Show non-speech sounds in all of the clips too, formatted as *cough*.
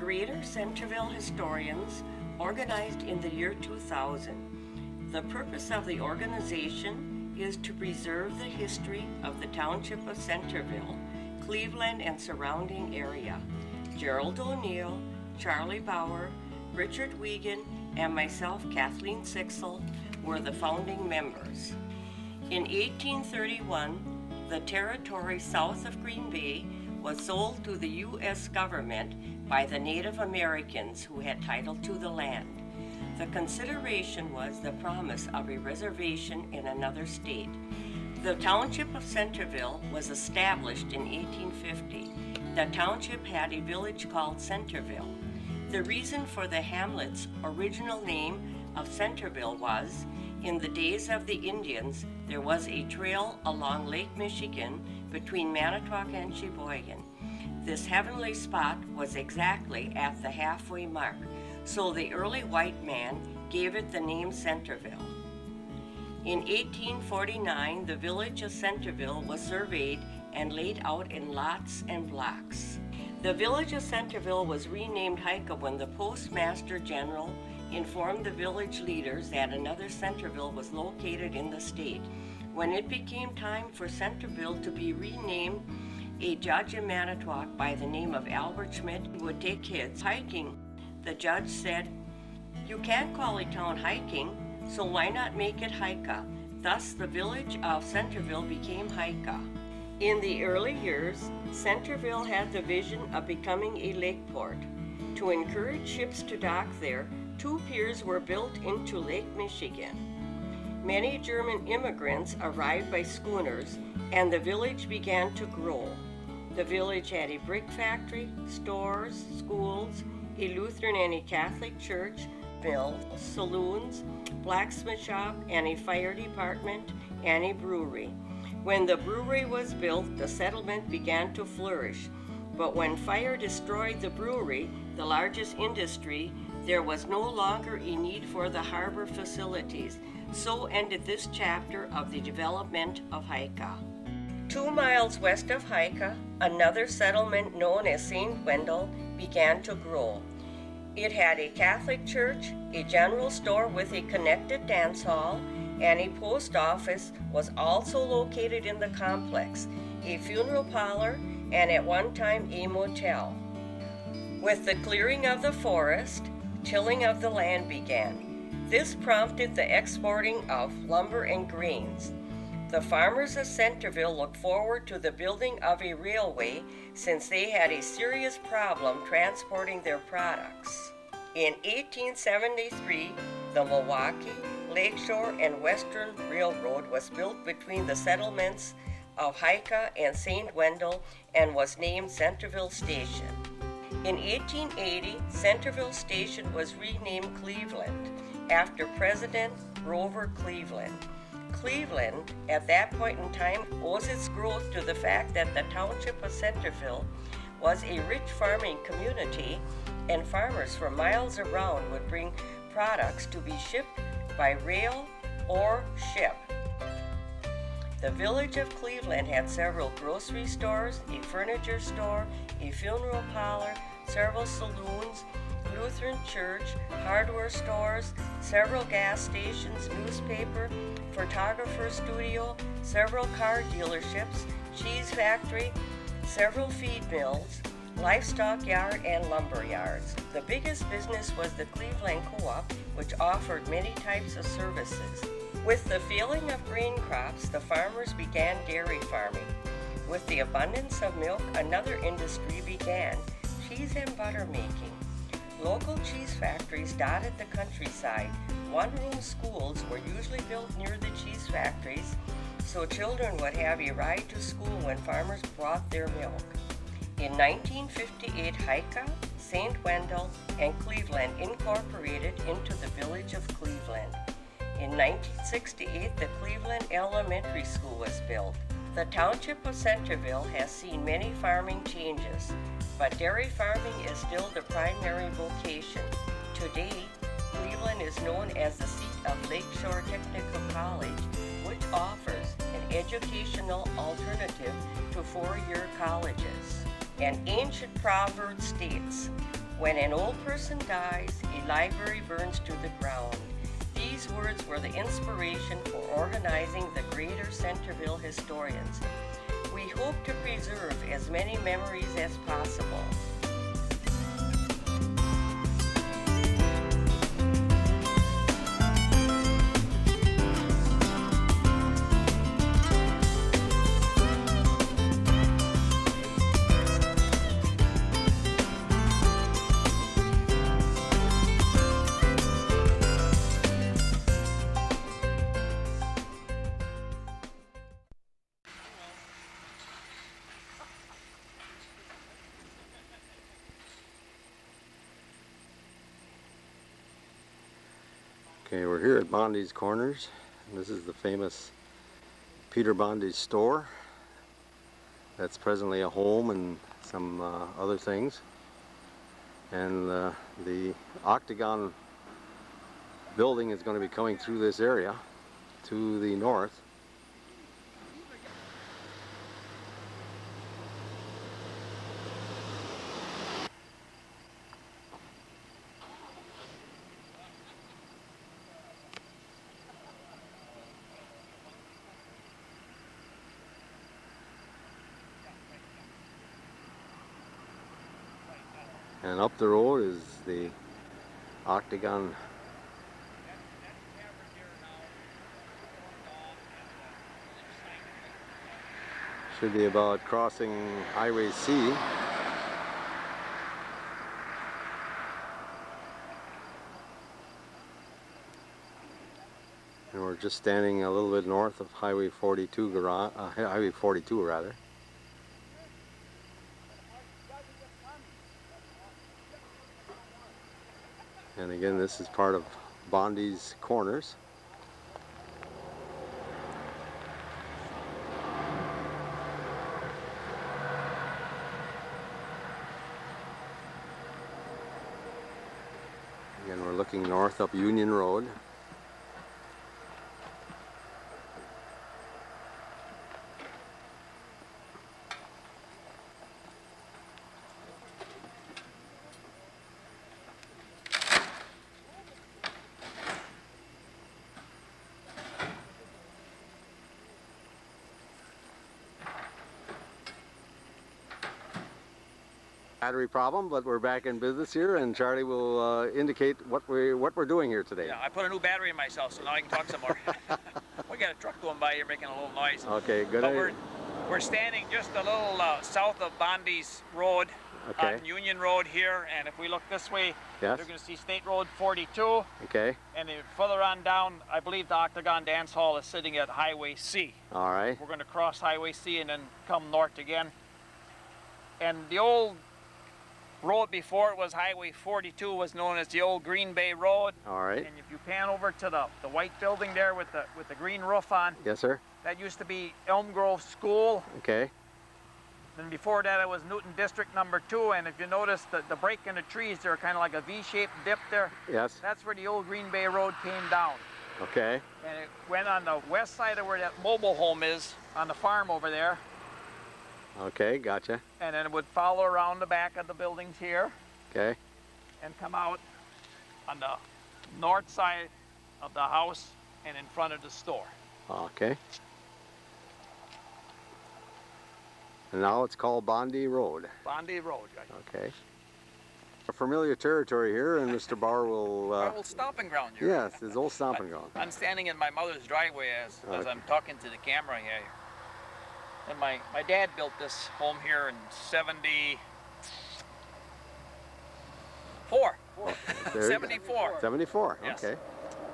Greater Centerville Historians organized in the year 2000. The purpose of the organization is to preserve the history of the Township of Centerville, Cleveland and surrounding area. Gerald O'Neill, Charlie Bauer, Richard Wiegand, and myself, Kathleen Sixel, were the founding members. In 1831, the territory south of Green Bay was sold to the U.S. government by the Native Americans who had title to the land. The consideration was the promise of a reservation in another state. The township of Centerville was established in 1850. The township had a village called Centerville. The reason for the hamlet's original name of Centerville was in the days of the Indians, there was a trail along Lake Michigan between Manitowoc and Sheboygan. This heavenly spot was exactly at the halfway mark, so the early white man gave it the name Centerville. In 1849, the village of Centerville was surveyed and laid out in lots and blocks. The village of Centerville was renamed Hika when the Postmaster General informed the village leaders that another Centerville was located in the state. When it became time for Centerville to be renamed, a judge in Manitowoc by the name of Albert Schmidt would take kids hiking. The judge said, You can't call a town hiking, so why not make it Hika? Thus, the village of Centerville became Hika. In the early years, Centerville had the vision of becoming a lake port. To encourage ships to dock there, two piers were built into Lake Michigan. Many German immigrants arrived by schooners, and the village began to grow. The village had a brick factory, stores, schools, a Lutheran and a Catholic church, mills, saloons, blacksmith shop, and a fire department, and a brewery. When the brewery was built, the settlement began to flourish. But when fire destroyed the brewery, the largest industry, there was no longer a need for the harbor facilities. So ended this chapter of the development of Hika. Two miles west of Hika, another settlement known as St. Wendel began to grow. It had a Catholic church, a general store with a connected dance hall, and a post office was also located in the complex, a funeral parlor, and at one time a motel. With the clearing of the forest, tilling of the land began. This prompted the exporting of lumber and grains. The farmers of Centerville looked forward to the building of a railway since they had a serious problem transporting their products. In 1873, the Milwaukee, Lakeshore, and Western Railroad was built between the settlements of Hika and St. Wendel and was named Centerville Station. In 1880, Centerville Station was renamed Cleveland after President Grover Cleveland. Cleveland, at that point in time, owes its growth to the fact that the township of Centerville was a rich farming community, and farmers from miles around would bring products to be shipped by rail or ship. The village of Cleveland had several grocery stores, a furniture store, a funeral parlor, several saloons, Lutheran church, hardware stores, several gas stations, newspaper, photographer studio, several car dealerships, cheese factory, several feed mills, livestock yard, and lumber yards. The biggest business was the Cleveland Co-op, which offered many types of services. With the feeling of green crops, the farmers began dairy farming. With the abundance of milk, another industry began, cheese and butter making. Local cheese factories dotted the countryside. One room schools were usually built near the cheese factories so children would have a ride to school when farmers brought their milk. In 1958, Hika, St. Wendel, and Cleveland incorporated into the village of Cleveland. In 1968, the Cleveland Elementary School was built. The township of Centerville has seen many farming changes but dairy farming is still the primary vocation. Today, Cleveland is known as the seat of Lakeshore Technical College, which offers an educational alternative to four-year colleges. An ancient proverb states, When an old person dies, a library burns to the ground. These words were the inspiration for organizing the Greater Centerville Historians. We hope to preserve as many memories as possible. We're here at Bondi's Corners. And this is the famous Peter Bondi's store. That's presently a home and some uh, other things. And uh, the Octagon building is going to be coming through this area to the north. And up the road is the Octagon should be about crossing Highway C. And we're just standing a little bit north of Highway 42 garage, uh, Highway 42 rather. And again, this is part of Bondi's Corners. Again, we're looking north up Union Road. Battery problem, but we're back in business here, and Charlie will uh, indicate what we what we're doing here today. Yeah, I put a new battery in myself, so now I can talk some more. *laughs* we got a truck going by here making a little noise. Okay, good. But we're, we're standing just a little uh, south of Bondi's Road Okay. on Union Road here, and if we look this way, Yes. you're going to see State Road 42, Okay. and then further on down, I believe the Octagon Dance Hall is sitting at Highway C. All right. We're going to cross Highway C and then come north again. And the old road before it was Highway 42 was known as the old Green Bay Road. All right. And if you pan over to the, the white building there with the with the green roof on, Yes, sir. that used to be Elm Grove School. Okay. Then before that it was Newton District number two. And if you notice the, the break in the trees, they're kind of like a V-shaped dip there. Yes. That's where the old Green Bay Road came down. Okay. And it went on the west side of where that mobile home is, on the farm over there. Okay. Gotcha. And then it would follow around the back of the buildings here Okay. and come out on the north side of the house and in front of the store. Okay. And now it's called Bondi Road. Bondi Road, guys. Okay. A familiar territory here, and Mr. Barr will. Uh, Our old stomping ground here. yes, his old stomping ground. I'm standing in my mother's driveway as, as I'm talking to the camera here. And my, my dad built this home here in 74. *laughs* There you go. 74. 74. Yes. Okay.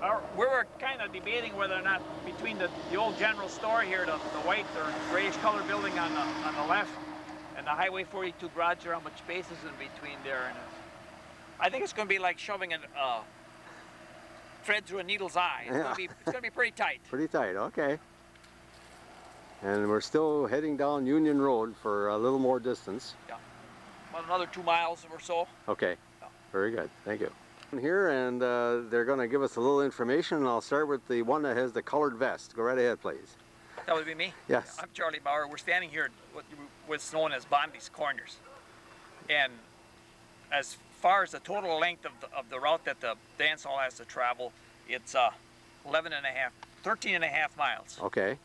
Our, we were kind of debating whether or not between the, the old general store here, the, the white or grayish color building on the, on the left, and the Highway 42 garage, there, how much space is in between there. And it's, I think it's going to be like shoving a uh, thread through a needle's eye. It's Yeah. going to be it's going to be pretty tight. *laughs* Pretty tight. Okay. And we're still heading down Union Road for a little more distance. Yeah, About another two miles or so. Okay. Yeah. Very good. Thank you. Here, and uh, they're going to give us a little information, and I'll start with the one that has the colored vest. Go right ahead, please. That would be me. Yes. I'm Charlie Bauer. We're standing here at what's known as Bondi's Corners. And as far as the total length of the, of the route that the dance hall has to travel, it's uh, 11 and a half, 13 and a half miles. Okay,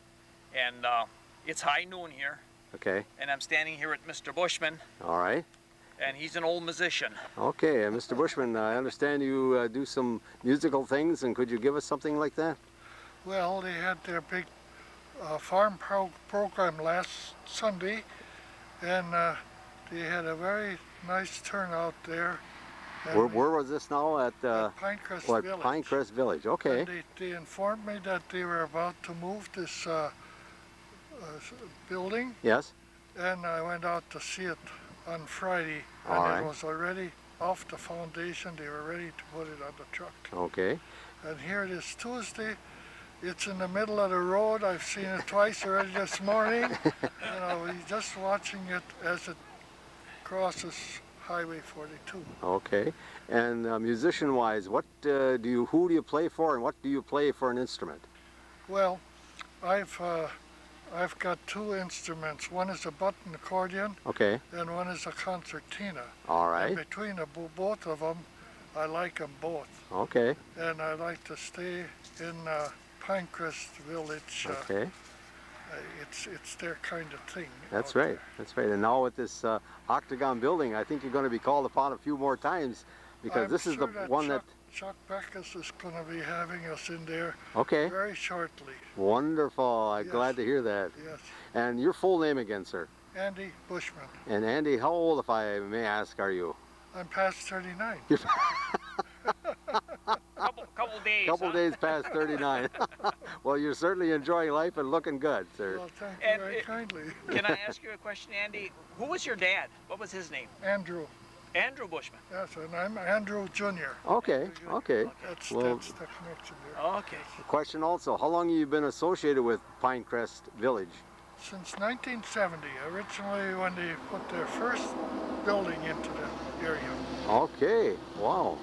And uh, it's high noon here, okay, and I'm standing here with Mr. Bushman, all right. and he's an old musician. Okay, uh, Mr. Bushman, I understand you uh, do some musical things, and could you give us something like that? Well, they had their big uh, farm pro- program last Sunday, and uh, they had a very nice turnout there. Where, where was this now? At, uh, at Pinecrest what, Village. Pinecrest Village. Okay, And they, they informed me that they were about to move this uh, s- building, yes, and I went out to see it on Friday, and All it was already off the foundation. They were ready to put it on the truck. okay, And here it is Tuesday. It's in the middle of the road. I've seen it twice already this morning. *laughs* you know, just watching it as it crosses Highway 42. okay. And uh, musician-wise, what uh, do you, who do you play for, and what do you play for an instrument? Well, I've uh, I've got two instruments. One is a button accordion, Okay, and one is a concertina. All right. And between the, both of them, I like them both. okay, And I like to stay in uh, Pinecrest Village. Uh, okay. uh, it's it's their kind of thing. That's right, there. that's right. And now with this uh, octagon building, I think you're going to be called upon a few more times, because I'm this is sure the one Chuck, that, Chuck Backus is going to be having us in there okay, very shortly. wonderful. I'm Yes. glad to hear that. Yes, And your full name again, sir? Andy Bushman. And Andy, how old, if I may ask, are you? I'm past 39. *laughs* Couple, couple days. Couple huh? days past 39. *laughs* well, you're certainly enjoying life and looking good, sir. Well, thank you And very it- kindly. Can I *laughs* ask you a question, Andy? Who was your dad? What was his name? Andrew. Andrew Bushman. Yes, and I'm Andrew Jr. Okay, okay. That's, Well- that's the connection there. Okay. Question also, how long have you been associated with Pinecrest Village? Since 1970, originally when they put their first building into the area. Okay, wow.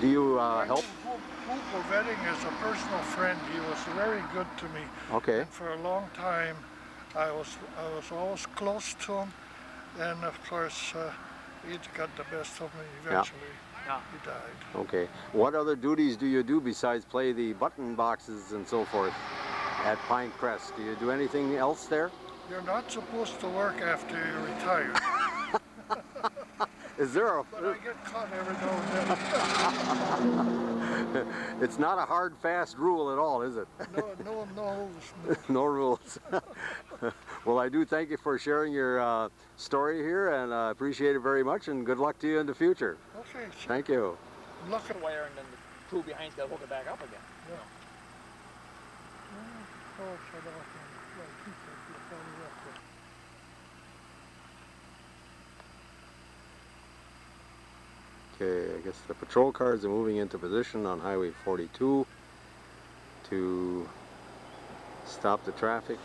Do you uh, help? Hooper Vetting is a personal friend. He was very good to me. Okay, And for a long time, I was I was always close to him, and of course, uh, he got the best of me. Eventually, Yeah. he died. okay. What other duties do you do besides play the button boxes and so forth at Pinecrest? Do you do anything else there? You're not supposed to work after you retire, *laughs* Is there a, but I get caught every now and then. *laughs* *laughs* it's not a hard, fast rule at all, is it? No, no, no, no. no rules. *laughs* *laughs* well, I do thank you for sharing your uh, story here, and I appreciate it very much, and good luck to you in the future. Okay, Thank you. look at Wire and then the crew behind's got to hook it back up again. Oh, off. Well, he said he'll tell me after. Okay, I guess the patrol cars are moving into position on Highway 42 to stop the traffic.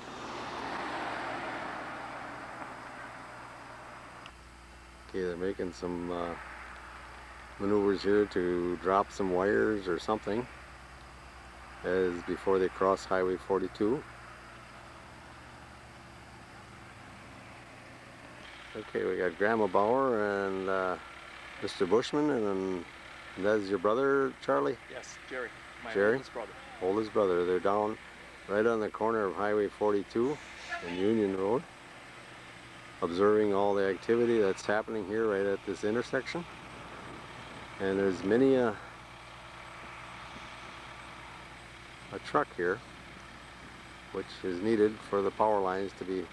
Okay, they're making some uh, maneuvers here to drop some wires or something as before they cross Highway 42. Okay, we got Grandma Bauer and uh, Mr. Bushman, and then that's your brother, Charlie? Yes, Jerry. My Jerry? oldest brother. Oldest brother. They're down right on the corner of Highway 42 and Union Road, observing all the activity that's happening here right at this intersection. And there's many a, a truck here, which is needed for the power lines to be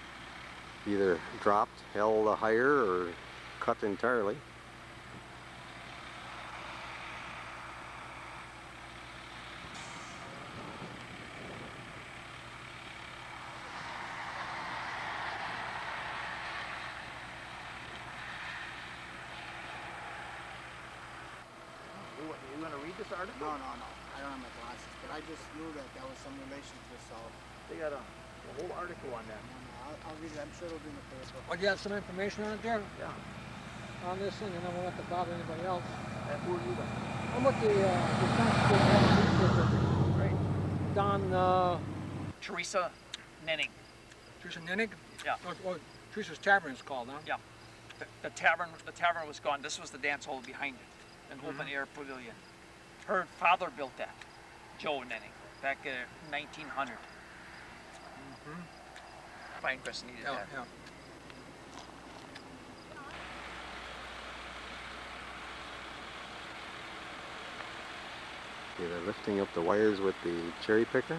either dropped, held higher, or cut entirely. You, you want to read this article? No, no, no. I don't have my glasses, but I just knew that that was some relation to this. So They got a, a whole article on that. no, no, I'll, I'll read it. I'm sure it'll be in the paper. Well, you have some information on it there, Yeah. on this thing, and then we'll have to bother anybody else. And who are you with? I'm with the, uh, the Constable Great. Don, uh, Teresa Nennig. Teresa Nennig? Yeah. Oh, oh, Teresa's Tavern is called, huh? Yeah. The, the tavern, the tavern was gone. This was the dance hall behind it. an open air pavilion. Her father built that, Joe Nennig, back in 1900. Mm-hmm. Pinecrest needed Yeah, that. yeah. Okay, they're lifting up the wires with the cherry picker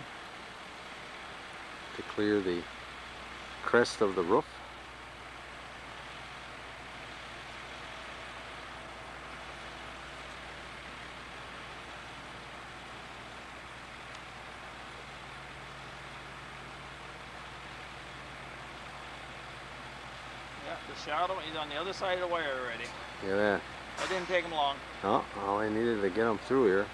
to clear the crest of the roof. The shadow is on the other side of the wire already. Yeah, that. That didn't take him long. Oh, all I needed to get him through here.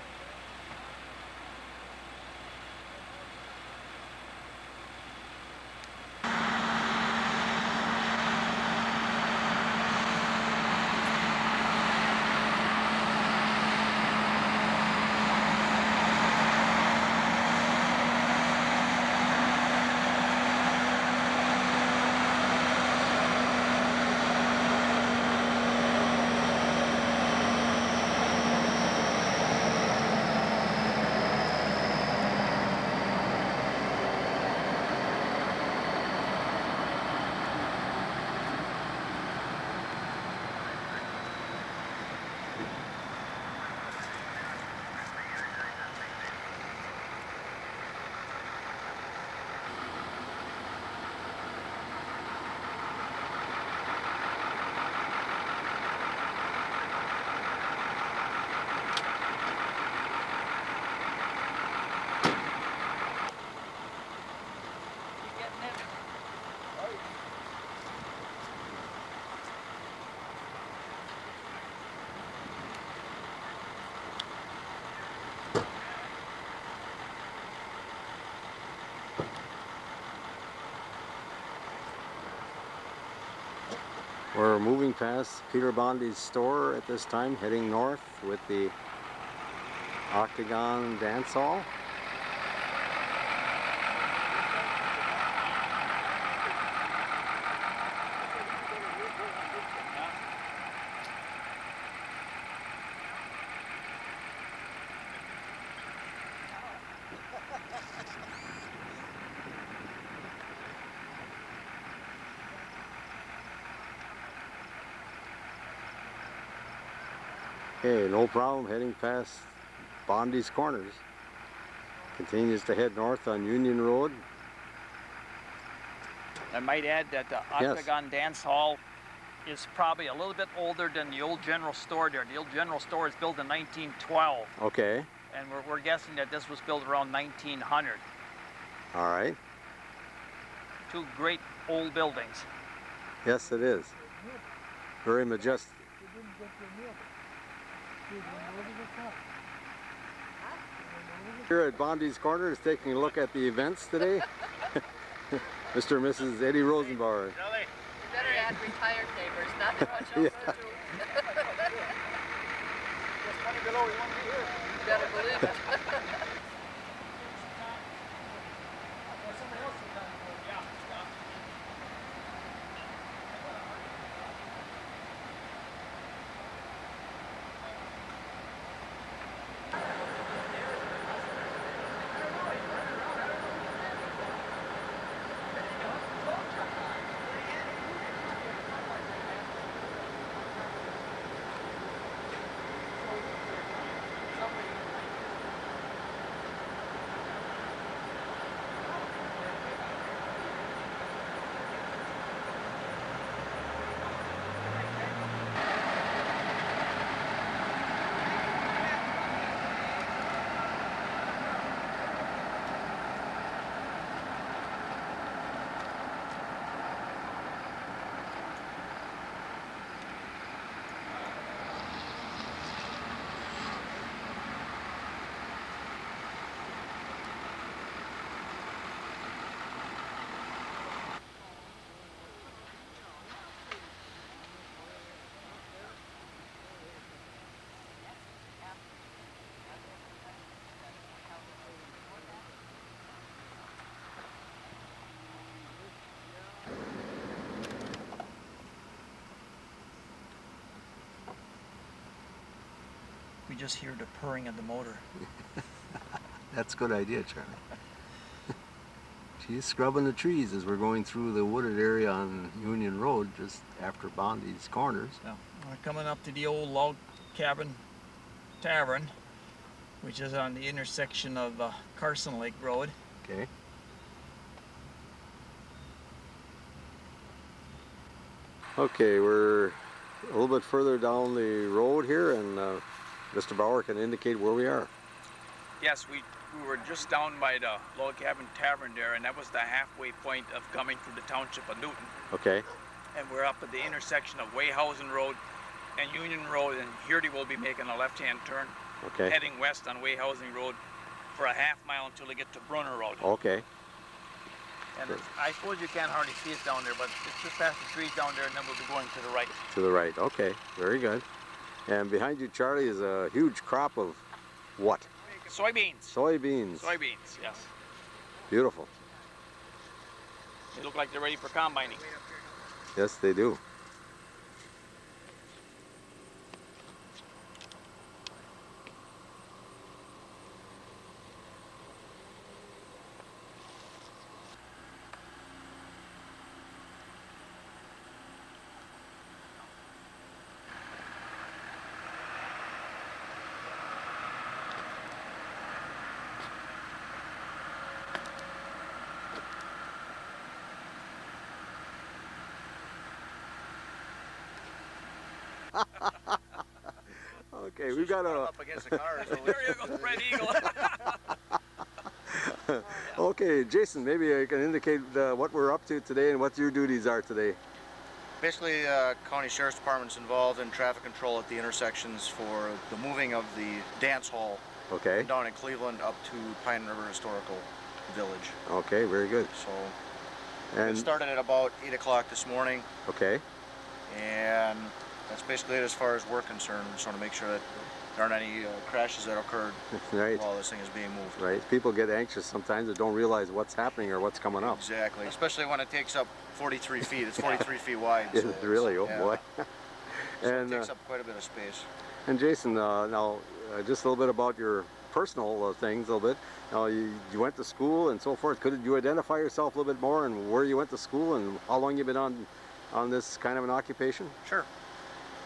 We're moving past Peter Bondi's store at this time, heading north with the Octagon Dance Hall. Okay, no problem heading past Bondi's Corners. Continues to head north on Union Road. I might add that the Yes. Octagon Dance Hall is probably a little bit older than the old general store there. The old general store is built in 1912, Okay, and we're, we're guessing that this was built around 1900. all right. Two great old buildings. Yes, it is. Very majestic. You didn't get your milk. You went over the top. Here at Bondi's Corner is taking a look at the events today. *laughs* Mr. and Mrs. Eddie Rosenbauer. Really? Better add retired neighbors, nothing *laughs* much else Yeah. to do. You better believe it. Just hear the purring of the motor. *laughs* That's a good idea, Charlie. *laughs* She's scrubbing the trees as we're going through the wooded area on Union Road just after Bondi's Corners. Yeah. We're coming up to the old log cabin tavern, which is on the intersection of uh, Carson Lake Road. Okay. Okay, we're a little bit further down the road here and uh, Mr. Bauer can indicate where we are. Yes, we, we were just down by the log cabin tavern there, and that was the halfway point of coming through the township of Newton. Okay, And we're up at the intersection of Wayhausen Road and Union Road, and here they will be making a left-hand turn, okay, heading west on Wayhausen Road for a half mile until they get to Brunner Road. okay. And it's, I suppose you can't hardly see it down there, but it's just past the trees down there, and then we'll be going to the right. To the right, okay, very good. And behind you, Charlie, is a huge crop of what? Soybeans. Soybeans. Soybeans, yes. Beautiful. They look like they're ready for combining. Yes, they do. Okay, we've got a. Up against the cars. there you go, Red Eagle. *laughs* Okay, Jason, maybe you can indicate uh, what we're up to today and what your duties are today. Basically, uh, county sheriff's department's involved in traffic control at the intersections for the moving of the dance hall Okay. down in Cleveland up to Pine River Historical Village. Okay, very good. So it And started at about 8 o'clock this morning, okay, and that's basically it as far as we're concerned. Just want to make sure that there aren't any uh, crashes that occurred right, while this thing is being moved. right. People get anxious sometimes and don't realize what's happening or what's coming up. Exactly, especially when it takes up 43 feet. It's *laughs* 43 feet wide. So it's- really? Oh yeah. boy. So *laughs* and it uh, takes up quite a bit of space. and Jason, uh, now uh, just a little bit about your personal uh, things, a little bit. Now you, you went to school and so forth. Could you identify yourself a little bit more and where you went to school and how long you've been on on this kind of an occupation? Sure.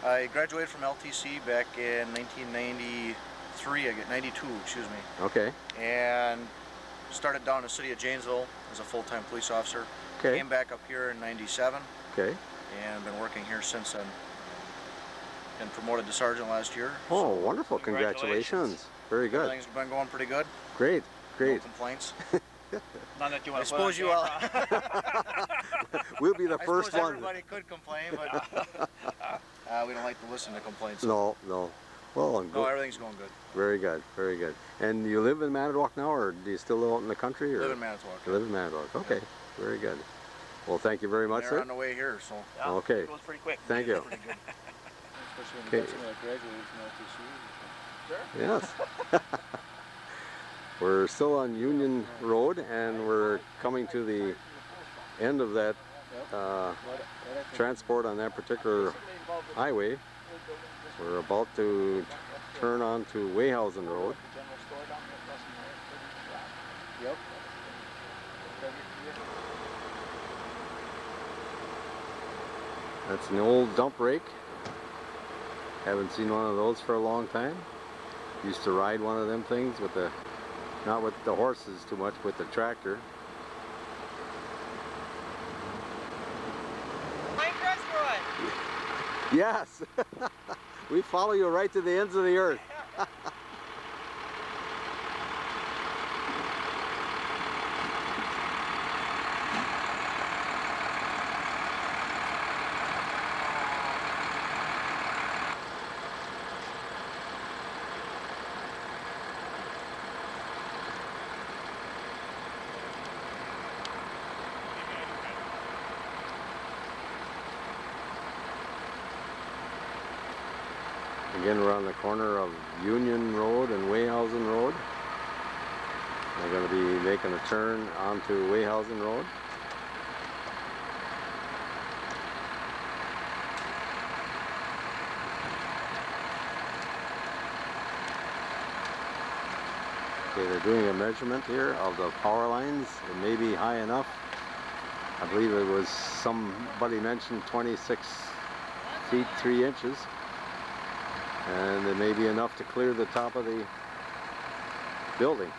I graduated from LTC back in 1993, I get 92, excuse me, Okay. and started down in the city of Janesville as a full-time police officer. Okay. Came back up here in 97 Okay. and been working here since then. Been promoted to sergeant last year. Oh, wonderful! Congratulations. Congratulations. Very good. Everything's been going pretty good. Great. Great. No complaints. *laughs* None that you I want to put suppose you all. *laughs* We'll be the I first suppose one. everybody could complain, but *laughs* uh, uh, we don't like to listen to complaints. No, no. Well, No, good. everything's going good. very good, very good. And you live in Manitowoc now, or do you still live out in the country? Or? Live in Manitowoc. You live in Manitowoc. Okay, very good. Well, thank you very much, They're sir. on the way here, so. Yeah, Okay. It goes pretty quick. Thank you. *laughs* Pretty good. Okay. Yes. *laughs* we're still on Union Road, and we're coming to the end of that uh, transport on that particular highway. We're about to turn on to Wayhausen Road. That's an old dump rake. Haven't seen one of those for a long time. Used to ride one of them things with the, not with the horses too much, with the tractor. Yes! *laughs* we follow you right to the ends of the earth. *laughs* Again, we're on the corner of Union Road and Wayhausen Road. We're going to be making a turn onto Wayhausen Road. Okay, they're doing a measurement here of the power lines. It may be high enough. I believe it was somebody mentioned 26 feet 3 inches. And it may be enough to clear the top of the building.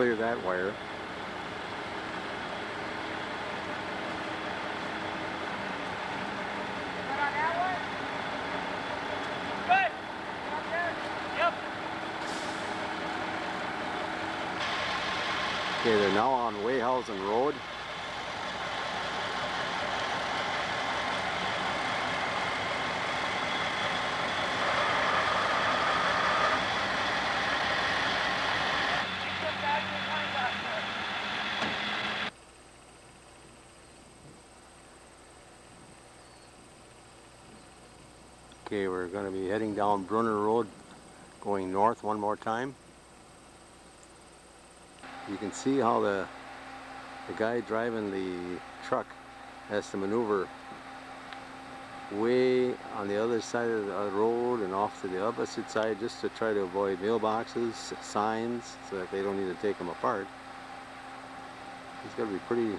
Clear that wire. Good. Yep. Okay, they're now on Weyhausen Road. Okay, we're going to be heading down Brunner Road, going north one more time. You can see how the the guy driving the truck has to maneuver way on the other side of the road and off to the opposite side just to try to avoid mailboxes, signs, so that they don't need to take them apart. He's got to be pretty,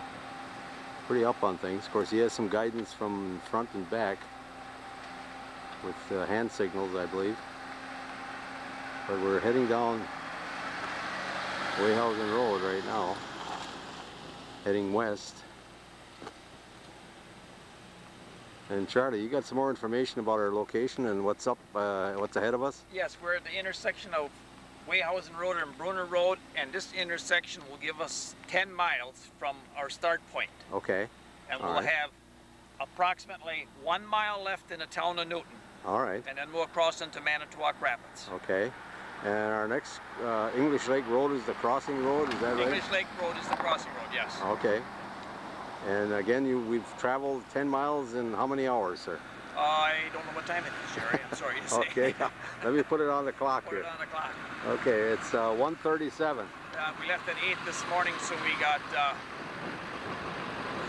pretty up on things. Of course, he has some guidance from front and back with uh, hand signals, I believe. But we're heading down Weyhausen Road right now, heading west. And Charlie, you got some more information about our location and what's up, uh, what's ahead of us? Yes, we're at the intersection of Weyhausen Road and Brunner Road, and this intersection will give us 10 miles from our start point. Okay, And All we'll right. have approximately one mile left in the town of Newton, all right, and then we'll cross into Manitowoc Rapids. okay. And our next uh, English Lake Road is the crossing road, is that right? English Lake Road is the crossing road, yes. Okay. And again, you, we've traveled 10 miles in how many hours, sir? I don't know what time it is, Jerry. I'm sorry to say. Okay, *laughs* let me put it on the clock Put here. it on the clock. Okay, it's uh, 137. Uh, we left at 8 this morning, so we got, uh,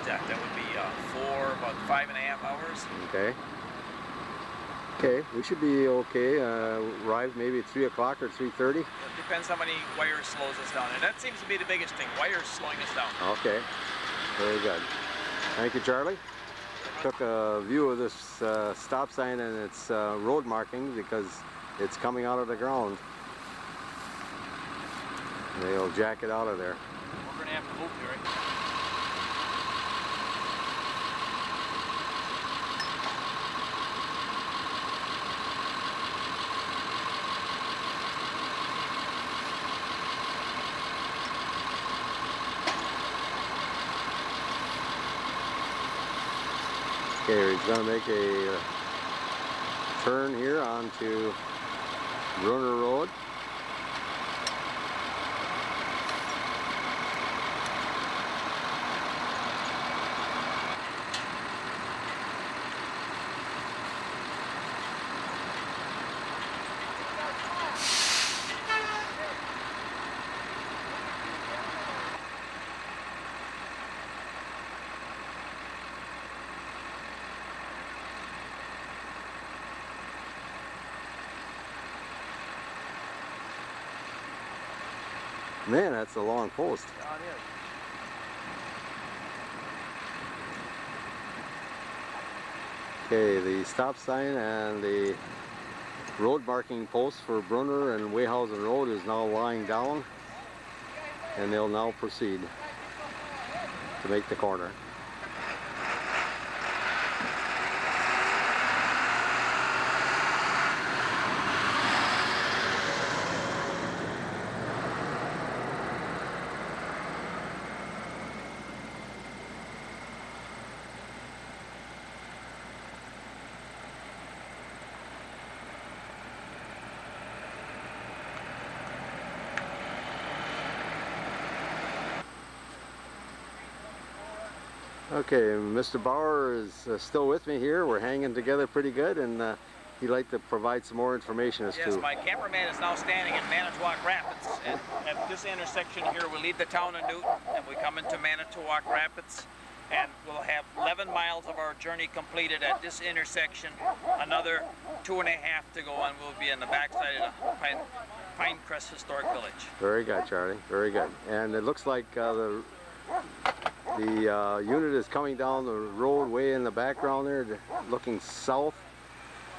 that? That would be uh, four, about five and a half hours. Okay. Okay, we should be okay. Uh, arrive maybe at 3 o'clock or 3.30. It depends how many wires slows us down. And that seems to be the biggest thing, wires slowing us down. Okay, very good. Thank you, Charlie. Took a view of this uh, stop sign and its uh, road marking because it's coming out of the ground. They'll jack it out of there. We're going to have to move here. Okay, he's gonna make a uh, turn here onto Brunner Road. Man, that's a long post. Yeah. Okay, the stop sign and the road marking post for Brunner and Weyhausen Road is now lying down and they'll now proceed to make the corner. Okay, Mr. Bauer is uh, still with me here. We're hanging together pretty good and uh, he'd like to provide some more information as Yes, to my cameraman is now standing at Manitowoc Rapids. And at this intersection here, we leave the town of Newton and we come into Manitowoc Rapids. And we'll have 11 miles of our journey completed at this intersection. Another two and a half to go and we'll be in the backside of the Pine, Pinecrest Historic Village. Very good, Charlie. Very good. And it looks like uh, the the uh, unit is coming down the road way in the background there, looking south.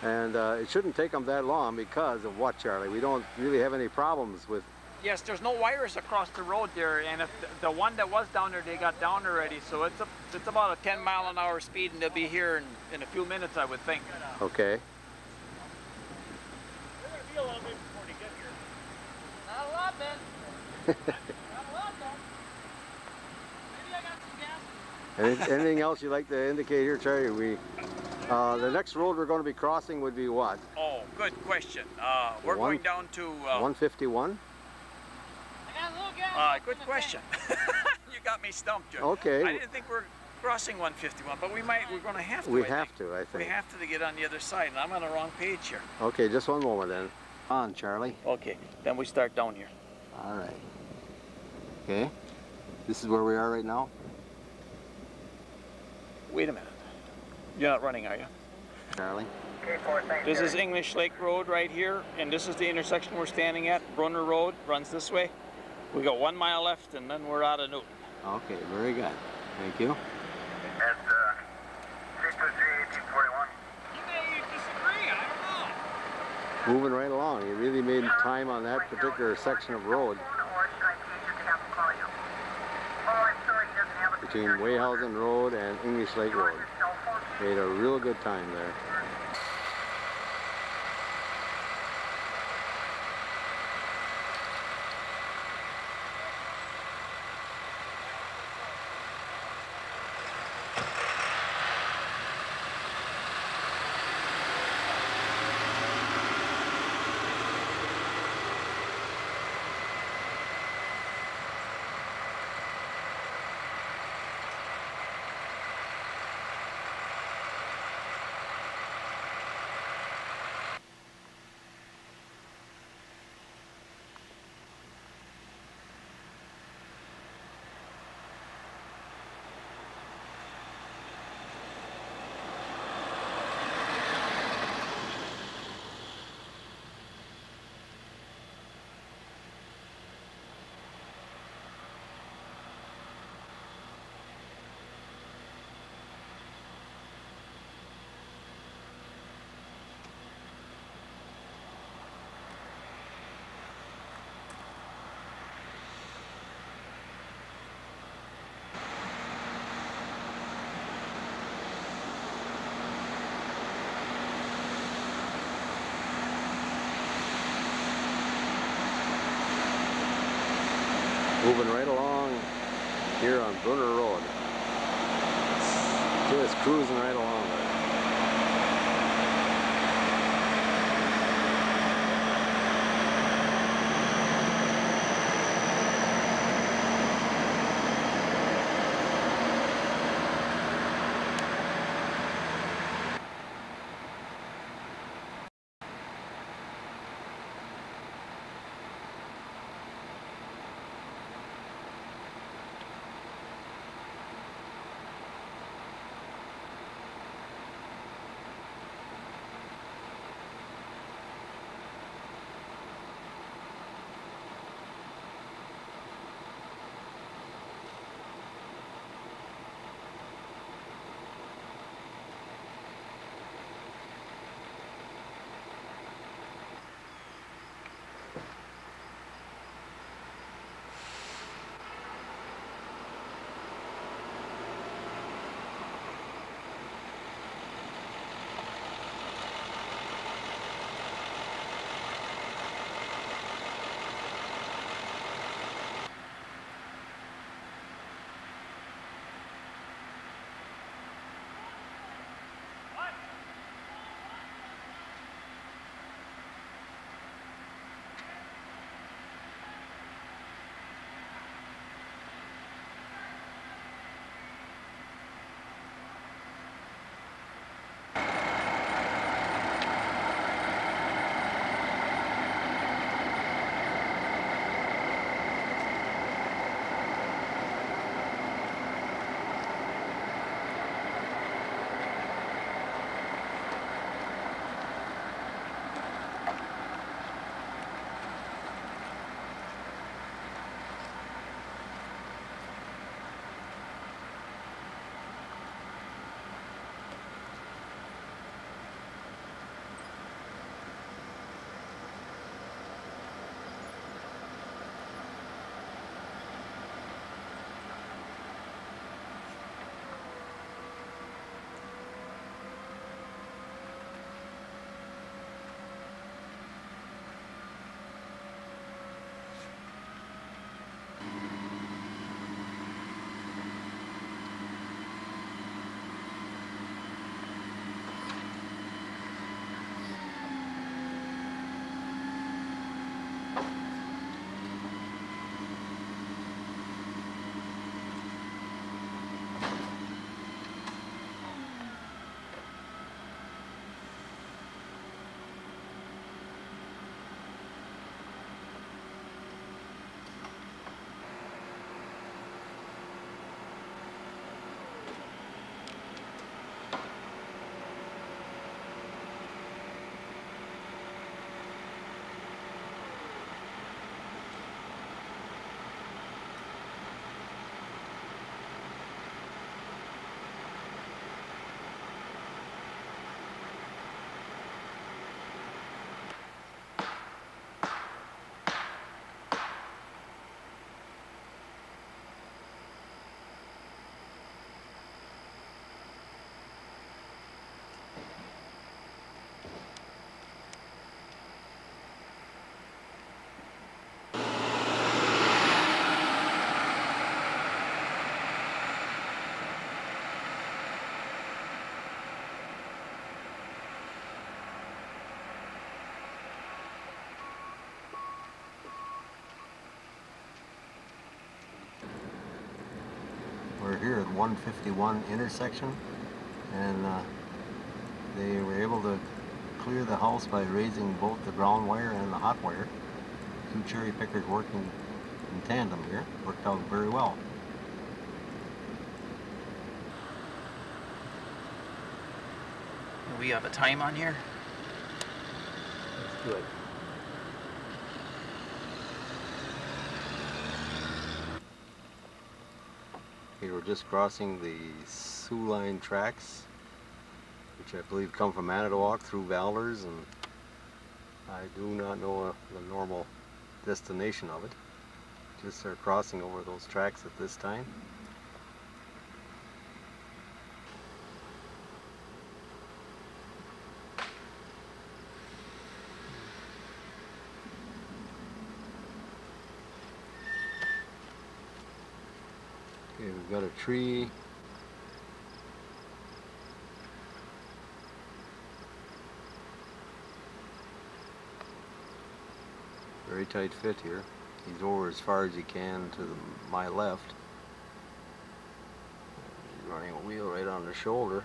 And uh, it shouldn't take them that long because of what, Charlie? We don't really have any problems with. Yes, there's no wires across the road there, and if the, the one that was down there, they got down already. So it's a, it's about a 10 mile an hour speed, and they'll be here in, in a few minutes, I would think. Okay. Not a lot, Ben. Not a lot, Ben. Maybe I got some gas. Any, anything else you'd like to indicate here, Charlie? We, uh, the next road we're going to be crossing would be what? Oh, good question. Uh, we're One- going down to. Uh, 151? uh, good question. *laughs* you got me stumped, Joe. Okay. I didn't think we're crossing 151, but we might. We're going to have to. We I have think. to, I think. We have to to get on the other side, and I'm on the wrong page here. Okay, just one moment then. On, Charlie. Okay, then we start down here. All right. Okay. This is where we are right now? Wait a minute. You're not running, are you? Charlie? This is English Lake Road right here, and this is the intersection we're standing at. Brunner Road runs this way. We got one mile left, and then we're out of Newton. Okay, very good. Thank you. At uh, 1841. You may disagree. I don't know. Moving right along. You really made time on that particular section of road Or should I change it to have him call you? Oh, I'm sorry, he doesn't have a between. Weyhausen Road and English Lake Road. phone? Made a real good time there. Moving right along here on Brunner Road. Just cruising right along 151 intersection and uh, they were able to clear the house by raising both the ground wire and the hot wire. Two cherry pickers working in tandem here. Worked out very well. We have a time on here. That's good. We're just crossing the Soo Line tracks, which I believe come from Manitowoc through Valders, and I do not know the normal destination of it. Just are crossing over those tracks at this time. Got a tree. Very tight fit here. He's over as far as he can to the, my left. He's running a wheel right on the shoulder.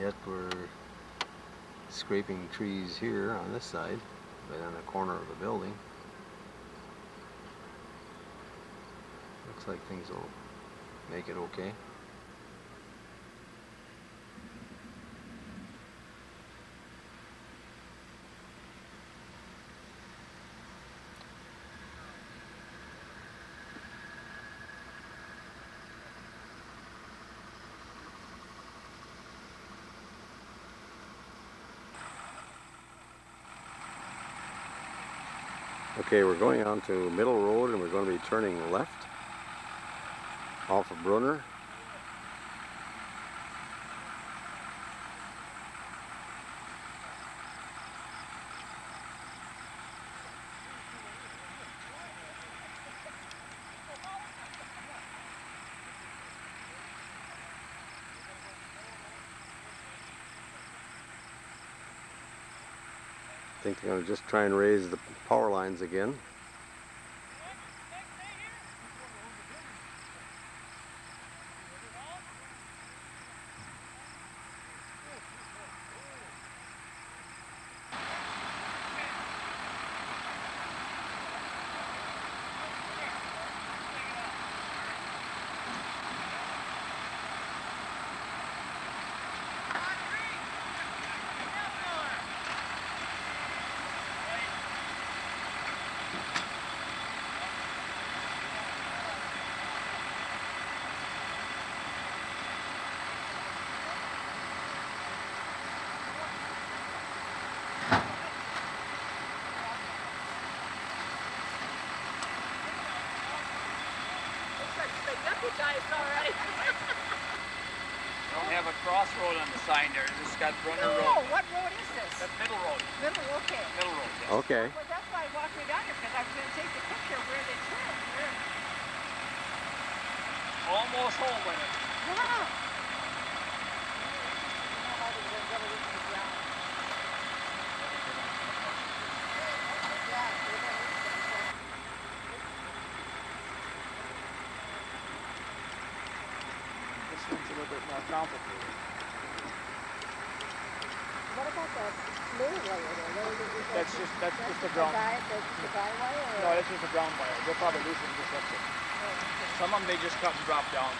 Yet we're scraping trees here on this side, right on the corner of the building. Looks like things will make it okay. Okay, we're going on to Middle Road and we're going to be turning left off of Brunner. I think they're going to just try and raise the power lines again. Don't crossroad on the sign there. It's just got Brunner Oh, Road. what road is this? That's Middle Road. Middle, okay. Middle Road, yes. Okay. Well, that's why I walked way down here, because I was gonna take the picture of where they turn here. Almost home with it. Wow. This one's a little bit more complicated. What about that blue wire there? What is it? Is that That's just, that's that's just a the ground. guy- That's just a guy wire or? No, that's just a ground wire. They'll probably loosen just up there. Some of them they just cut and drop down.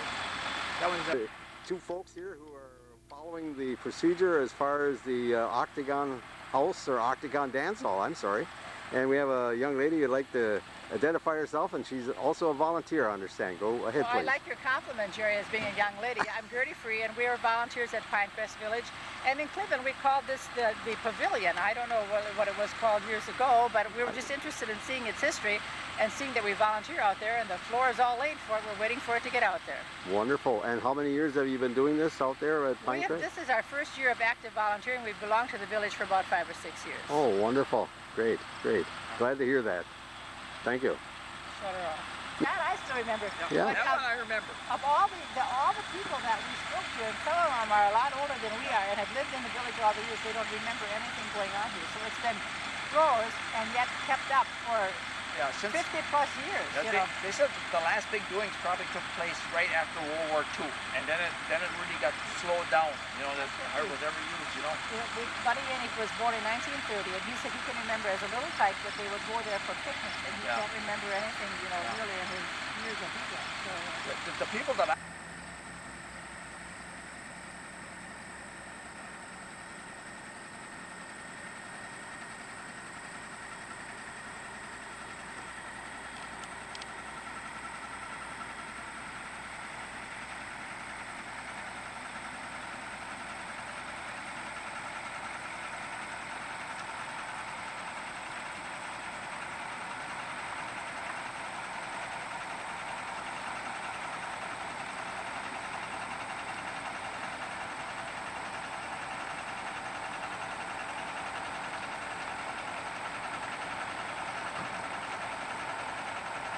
That one's a, Two folks here who are following the procedure as far as the uh, Octagon House or Octagon Dance Hall, I'm sorry. And we have a young lady who'd like to identify herself and she's also a volunteer, I understand. Go ahead, Well, I please. like your compliment, Jerry, as being a young lady. I'm Gertie Free, and we are volunteers at Pinecrest Village. And in Cleveland, we called this the, the pavilion. I don't know what, what it was called years ago, but we were just interested in seeing its history and seeing that we volunteer out there, and the floor is all laid for it. We're waiting for it to get out there. Wonderful. And how many years have you been doing this out there at Pinecrest? this is our first year of active volunteering. We've belonged to the village for about five or six years. Oh, wonderful. Great, great. Glad to hear that. Thank you. Shut her off. That I still remember. Yeah. But that of, one I remember. of all the, the all the people that we spoke to, and some of them are a lot older than we are and have lived in the village all the years, they don't remember anything going on here. So it's been froze and yet kept up for Yeah, since 50 plus years. you they, know. they said the last big doings probably took place right after World War II, and then it then it really got slowed down. You know, that art was ever used. You know. We- Buddy Yannick was born in 1930, and he said he can remember as a little tyke that they would go there for picnics, and he Yeah. can't remember anything, you know, Yeah. really in his years of his. So, uh, The, the, the people that I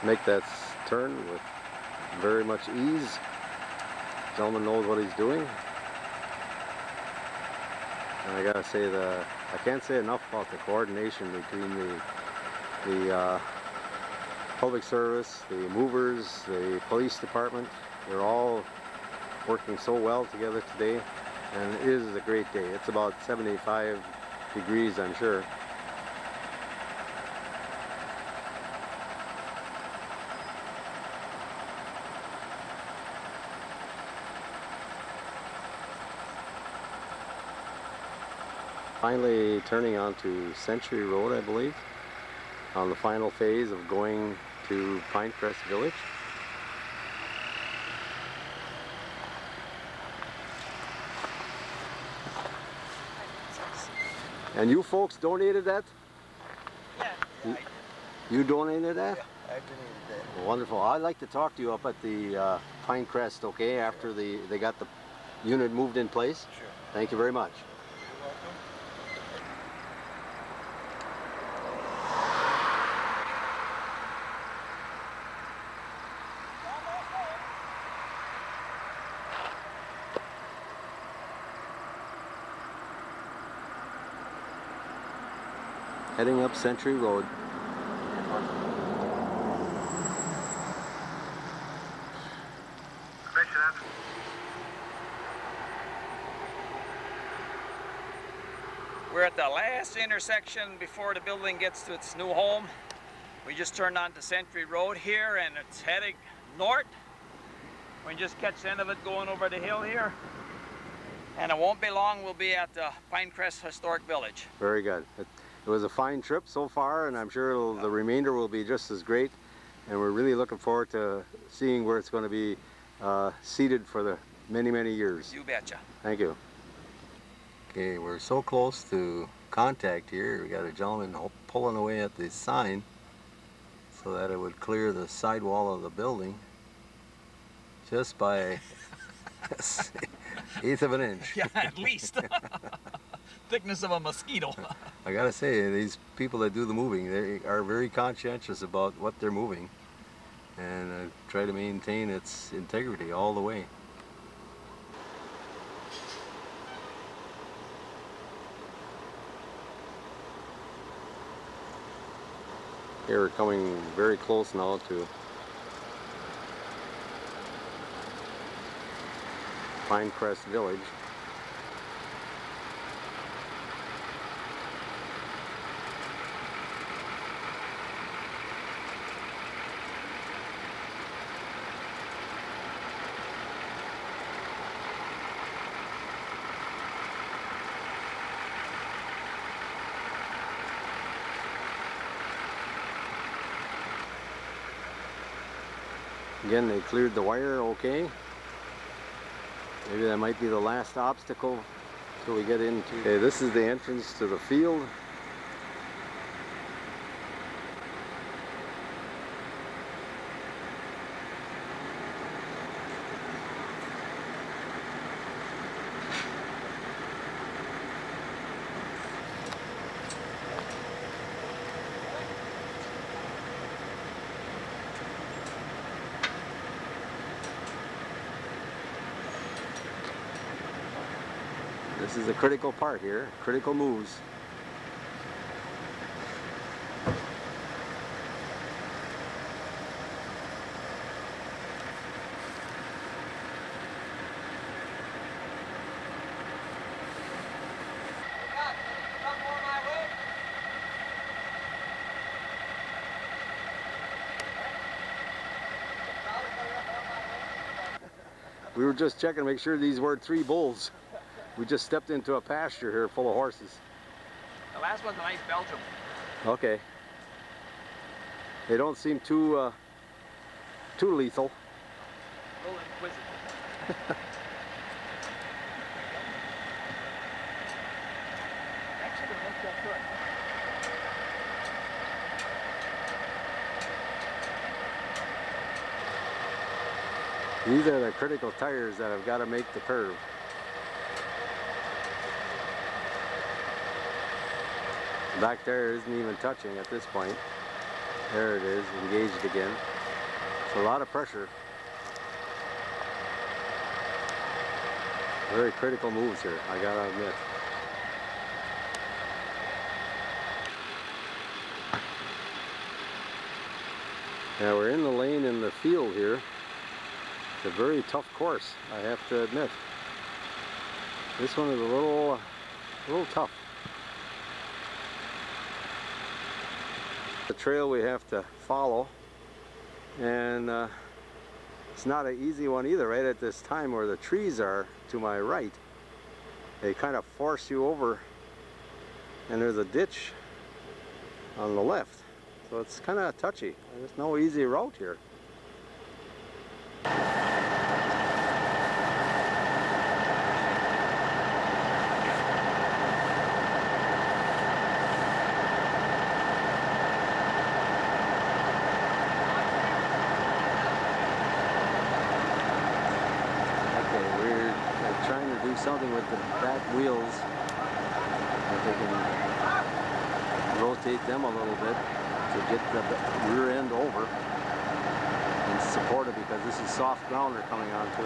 make that turn with very much ease. Gentleman knows what he's doing. And I gotta say the I can't say enough about the coordination between the the uh, public service, the movers, the police department. They're all working so well together today, and it is a great day. It's about 75 degrees, I'm sure. Finally turning onto Century Road, I believe, on the final phase of going to Pinecrest Village. And you folks donated that? Yeah. You donated that? I donated that. Wonderful. I'd like to talk to you up at the uh, Pinecrest, okay, after the they got the unit moved in place. Sure. Thank you very much. Heading up Century Road. We're at the last intersection before the building gets to its new home. We just turned onto Century Road here and it's heading north. We can just catch the end of it going over the hill here. And it won't be long, we'll be at the Pinecrest Historic Village. Very good. It, was a fine trip so far, and I'm sure the remainder will be just as great. And we're really looking forward to seeing where it's going to be uh, seated for the many, many years. You betcha. Thank you. Okay, we're so close to contact here. We got a gentleman pulling away at the sign so that it would clear the sidewall of the building just by *laughs* *laughs* eighth of an inch. Yeah, at least. *laughs* Thickness of a mosquito. *laughs* I gotta say, these people that do the moving, they are very conscientious about what they're moving and uh, try to maintain its integrity all the way. Here we're coming very close now to Pinecrest Village. Again, they cleared the wire okay. Maybe that might be the last obstacle till we get into. Okay, this is the entrance to the field. This is a critical part here, critical moves. We were just checking to make sure these weren't three bulls. We just stepped into a pasture here full of horses. The last one's a nice Belgium. Okay. They don't seem too uh, too lethal. A little inquisitive. *laughs* Actually, they make that good. These are the critical tires that have got to make the curve. Back tire isn't even touching at this point. There it is, engaged again. It's a lot of pressure. Very critical moves here, I gotta admit. Now we're in the lane in the field here. It's a very tough course, I have to admit. This one is a little, a little tough. The trail we have to follow, and uh, it's not an easy one either, right at this time where the trees are to my right. They kind of force you over, and there's a ditch on the left. So it's kind of touchy. There's no easy route here. Okay, we're uh, trying to do something with the back wheels. If we can them a little bit to get the rear end over and support it because this is soft ground they're coming onto.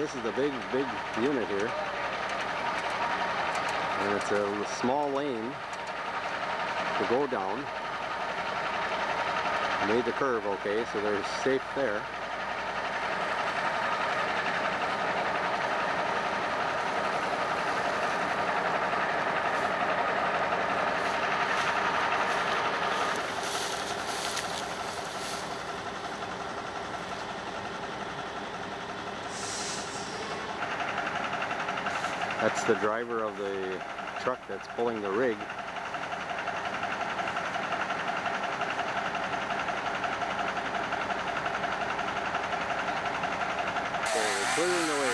This is a big, big unit here. And it's a small lane to go down. Made the curve okay, so they're safe there. It's the driver of the truck that's pulling the rig. So clearing the way.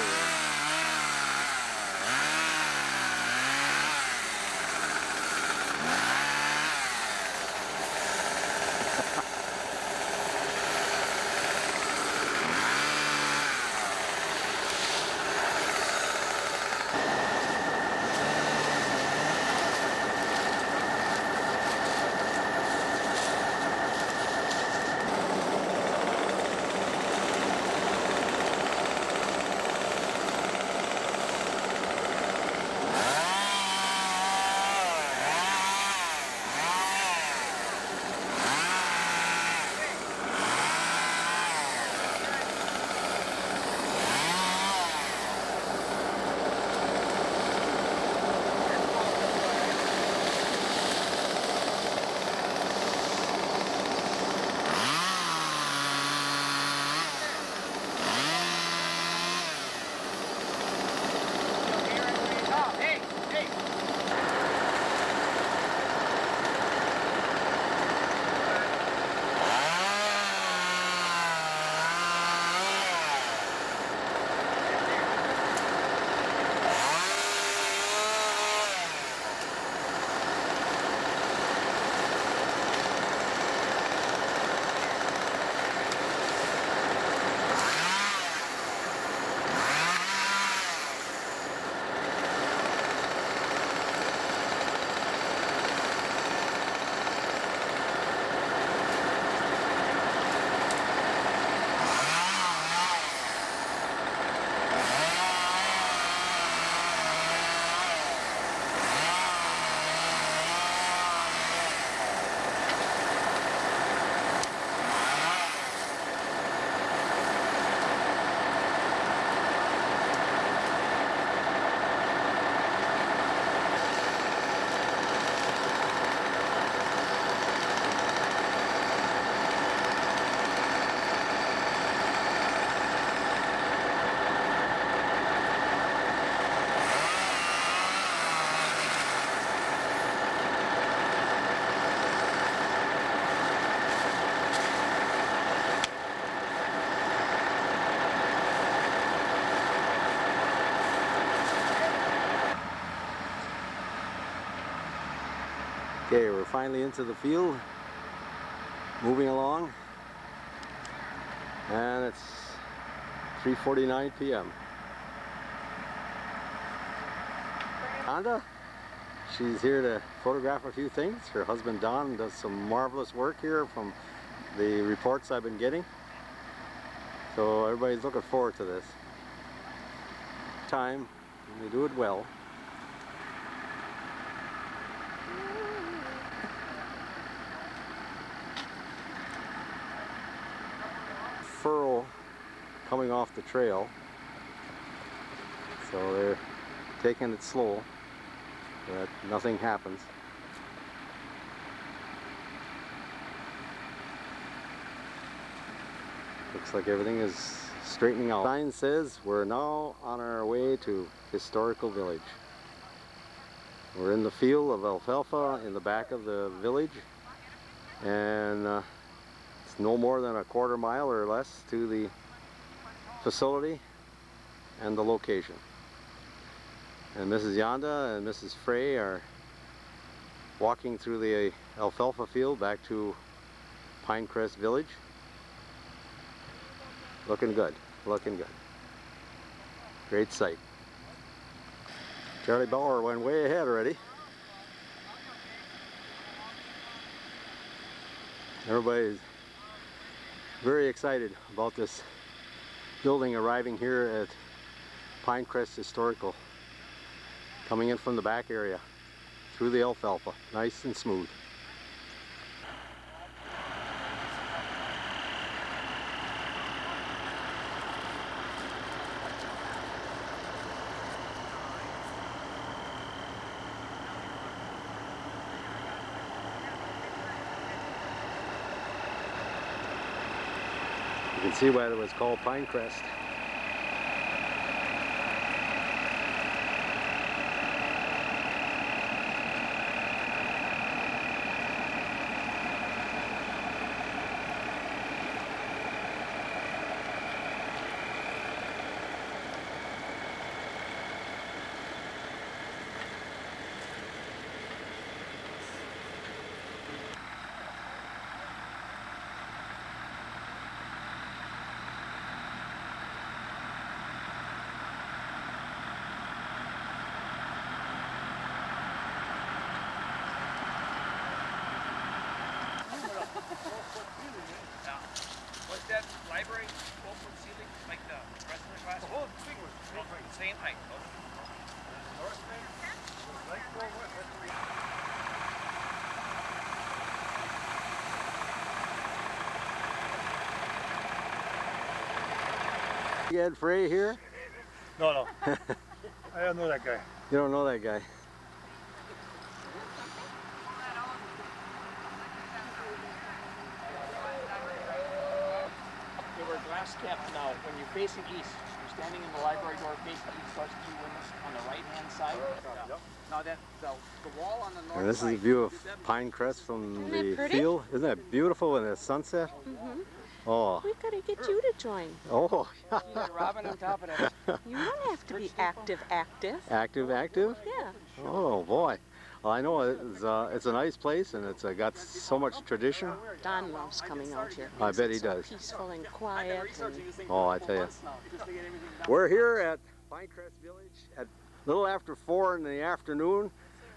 Finally into the field, moving along, and it's 3.49 p.m. Honda, she's here to photograph a few things. Her husband Don does some marvelous work here from the reports I've been getting. So everybody's looking forward to this. Time, and they do it well. furrow coming off the trail. So they're taking it slow that nothing happens. Looks like everything is straightening out. The Sign says we're now on our way to Historical Village. We're in the field of alfalfa in the back of the village and uh, it's no more than a quarter mile or less to the facility and the location. And Mrs. Yonda and Mrs. Frey are walking through the alfalfa field back to Pinecrest Village. Looking good, looking good. Great sight. Charlie Bauer went way ahead already. Everybody's very excited about this building arriving here at Pinecrest Historical. Coming in from the back area through the alfalfa, nice and smooth. See why it was called Pinecrest. Ed Frey here? No, no. *laughs* I don't know that guy. You don't know that guy. They were glass capped now. When you're facing east, you're standing in the library door facing east, there's two windows on the right hand side. Now that the, the wall on the north And this is a view of Pine Crest from the field. Isn't that beautiful in the sunset? Mm-hmm. Oh, We've gotta get you to join. oh, Robin on top of that. *laughs* You don't have to be active, active. active, active. Yeah. Oh boy. Well, I know it's uh, it's a nice place and it's uh, got so much tradition. Don loves coming out here. I bet it he so does. Peaceful and quiet. And Oh, I tell you. We're here at Pinecrest Village at little after four in the afternoon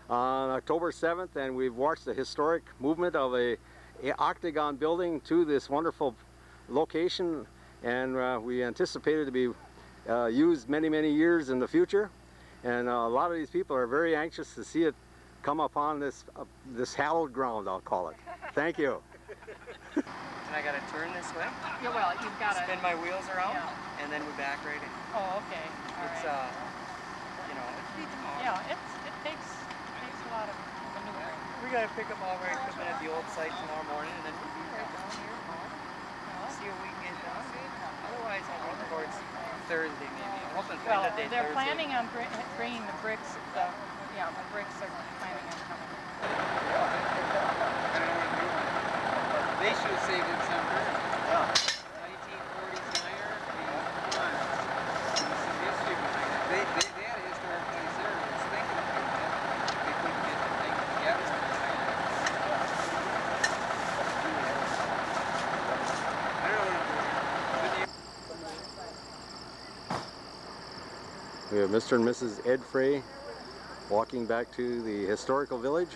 on October 7th, and we've watched the historic movement of a, a octagon building to this wonderful location, and uh, we anticipate it to be uh, used many, many years in the future. And uh, a lot of these people are very anxious to see it come upon this uh, this hallowed ground, I'll call it. Thank you. And I gotta turn this way, Yeah, well, you've got to. spin my wheels around, Yeah. and then we back right in. Oh, okay. All It's, right. uh, you know, it's neat tomorrow. Yeah, it's, it takes, takes a lot of maneuvering. We gotta pick up all our equipment at the old site tomorrow morning, and then we'll be right down here tomorrow. See what we can get done. Otherwise, I'll run towards Thursday maybe. I'm hoping Well, day they're Thursday. planning on bring- bringing the bricks, the, yeah, the bricks are planning on coming. They should have saved it somewhere. Yeah. 1940s tire. Come on. There's some history behind it. They, they, they had a historic place there. It was thinking about that. They couldn't get the thing together. I don't know what I'm doing. We have Mr. and Mrs. Ed Frey walking back to the historical village.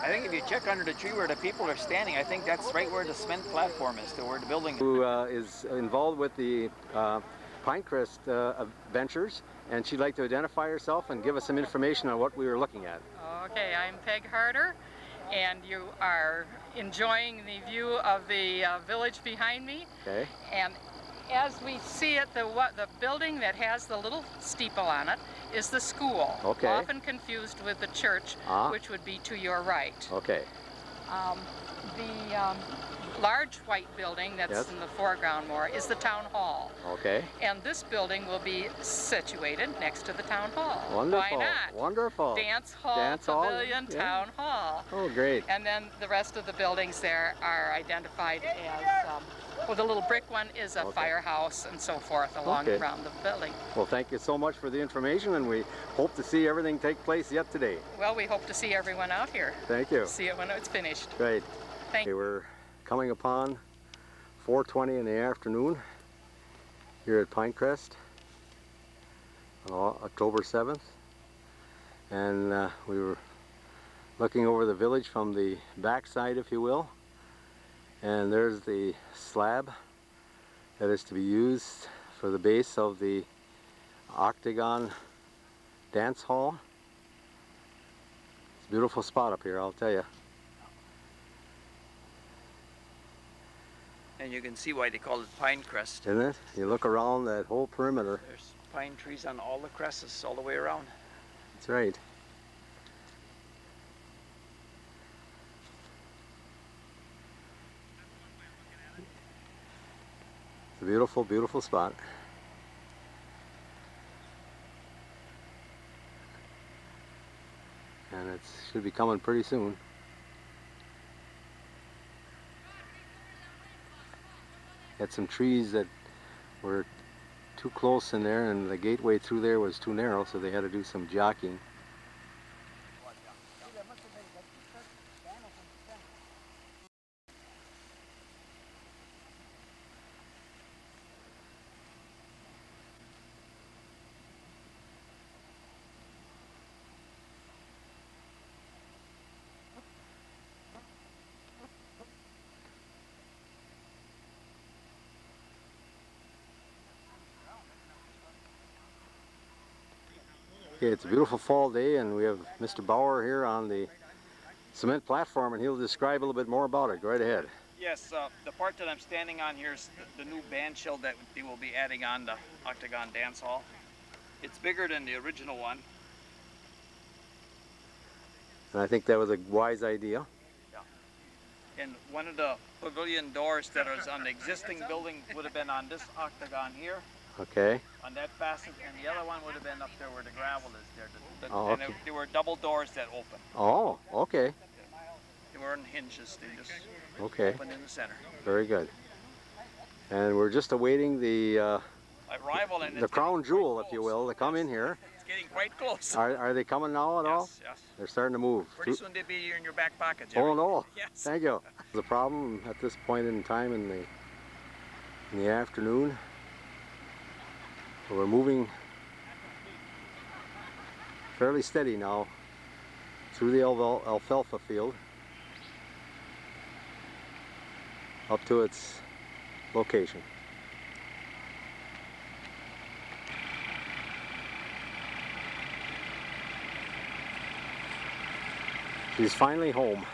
I think if you check under the tree where the people are standing, I think that's right where the cement platform is, to where the building is. who uh, is involved with the uh, Pinecrest uh, Ventures, and she'd like to identify herself and give us some information on what we were looking at. Okay, I'm Peg Harder, and you are enjoying the view of the uh, village behind me. Okay. And as we see it, the what the building that has the little steeple on it is the school. Okay. Often confused with the church, Ah. which would be to your right. Okay. Um, the um, large white building that's Yes. in the foreground more is the town hall. Okay. And this building will be situated next to the town hall. Wonderful. Why not? Wonderful. Dance hall, Dance hall, pavilion, yeah. town hall. Oh, great. And then the rest of the buildings there are identified as, um, well, the little brick one is a Okay. firehouse and so forth along Okay. around the building. Well, thank you so much for the information, and we hope to see everything take place yet today. Well, we hope to see everyone out here. Thank you. See it when it's finished. Great. Thank Okay, we're coming upon 4:20 in the afternoon here at Pinecrest on October 7th, and uh, we were looking over the village from the backside, if you will, and there's the slab that is to be used for the base of the Octagon Dance Hall. It's a beautiful spot up here, I'll tell you. And you can see why they call it Pine Crest. Isn't it? You look around that whole perimeter. There's pine trees on all the crests all the way around. That's right. A beautiful, beautiful spot. And it should be coming pretty soon. Had some trees that were too close in there and the gateway through there was too narrow so they had to do some jockeying. Okay, it's a beautiful fall day and we have Mr. Bauer here on the cement platform and he'll describe a little bit more about it. Go right ahead. Yes, uh, the part that I'm standing on here is the, the new band shell that they will be adding on the Octagon Dance Hall. It's bigger than the original one. And I think that was a wise idea. Yeah. And one of the pavilion doors that is on the existing building would have been on this octagon here, Okay. on that facet, and the other one would have been up there where the gravel is there. The- the- Oh, and okay. there, there were double doors that open. Oh, okay. They weren't hinges, they just Okay. opened in the center. Very good. And we're just awaiting the uh, Arrival and the crown jewel, if you will, to come in here. It's getting quite close. Are, are they coming now at all? Yes, yes. They're starting to move. Pretty soon they'll be in your back pocket, Jerry. Oh no! *laughs* Yes. Thank you. The problem at this point in time in the in the afternoon, we're moving fairly steady now through the alfalfa field up to its location. She's finally home.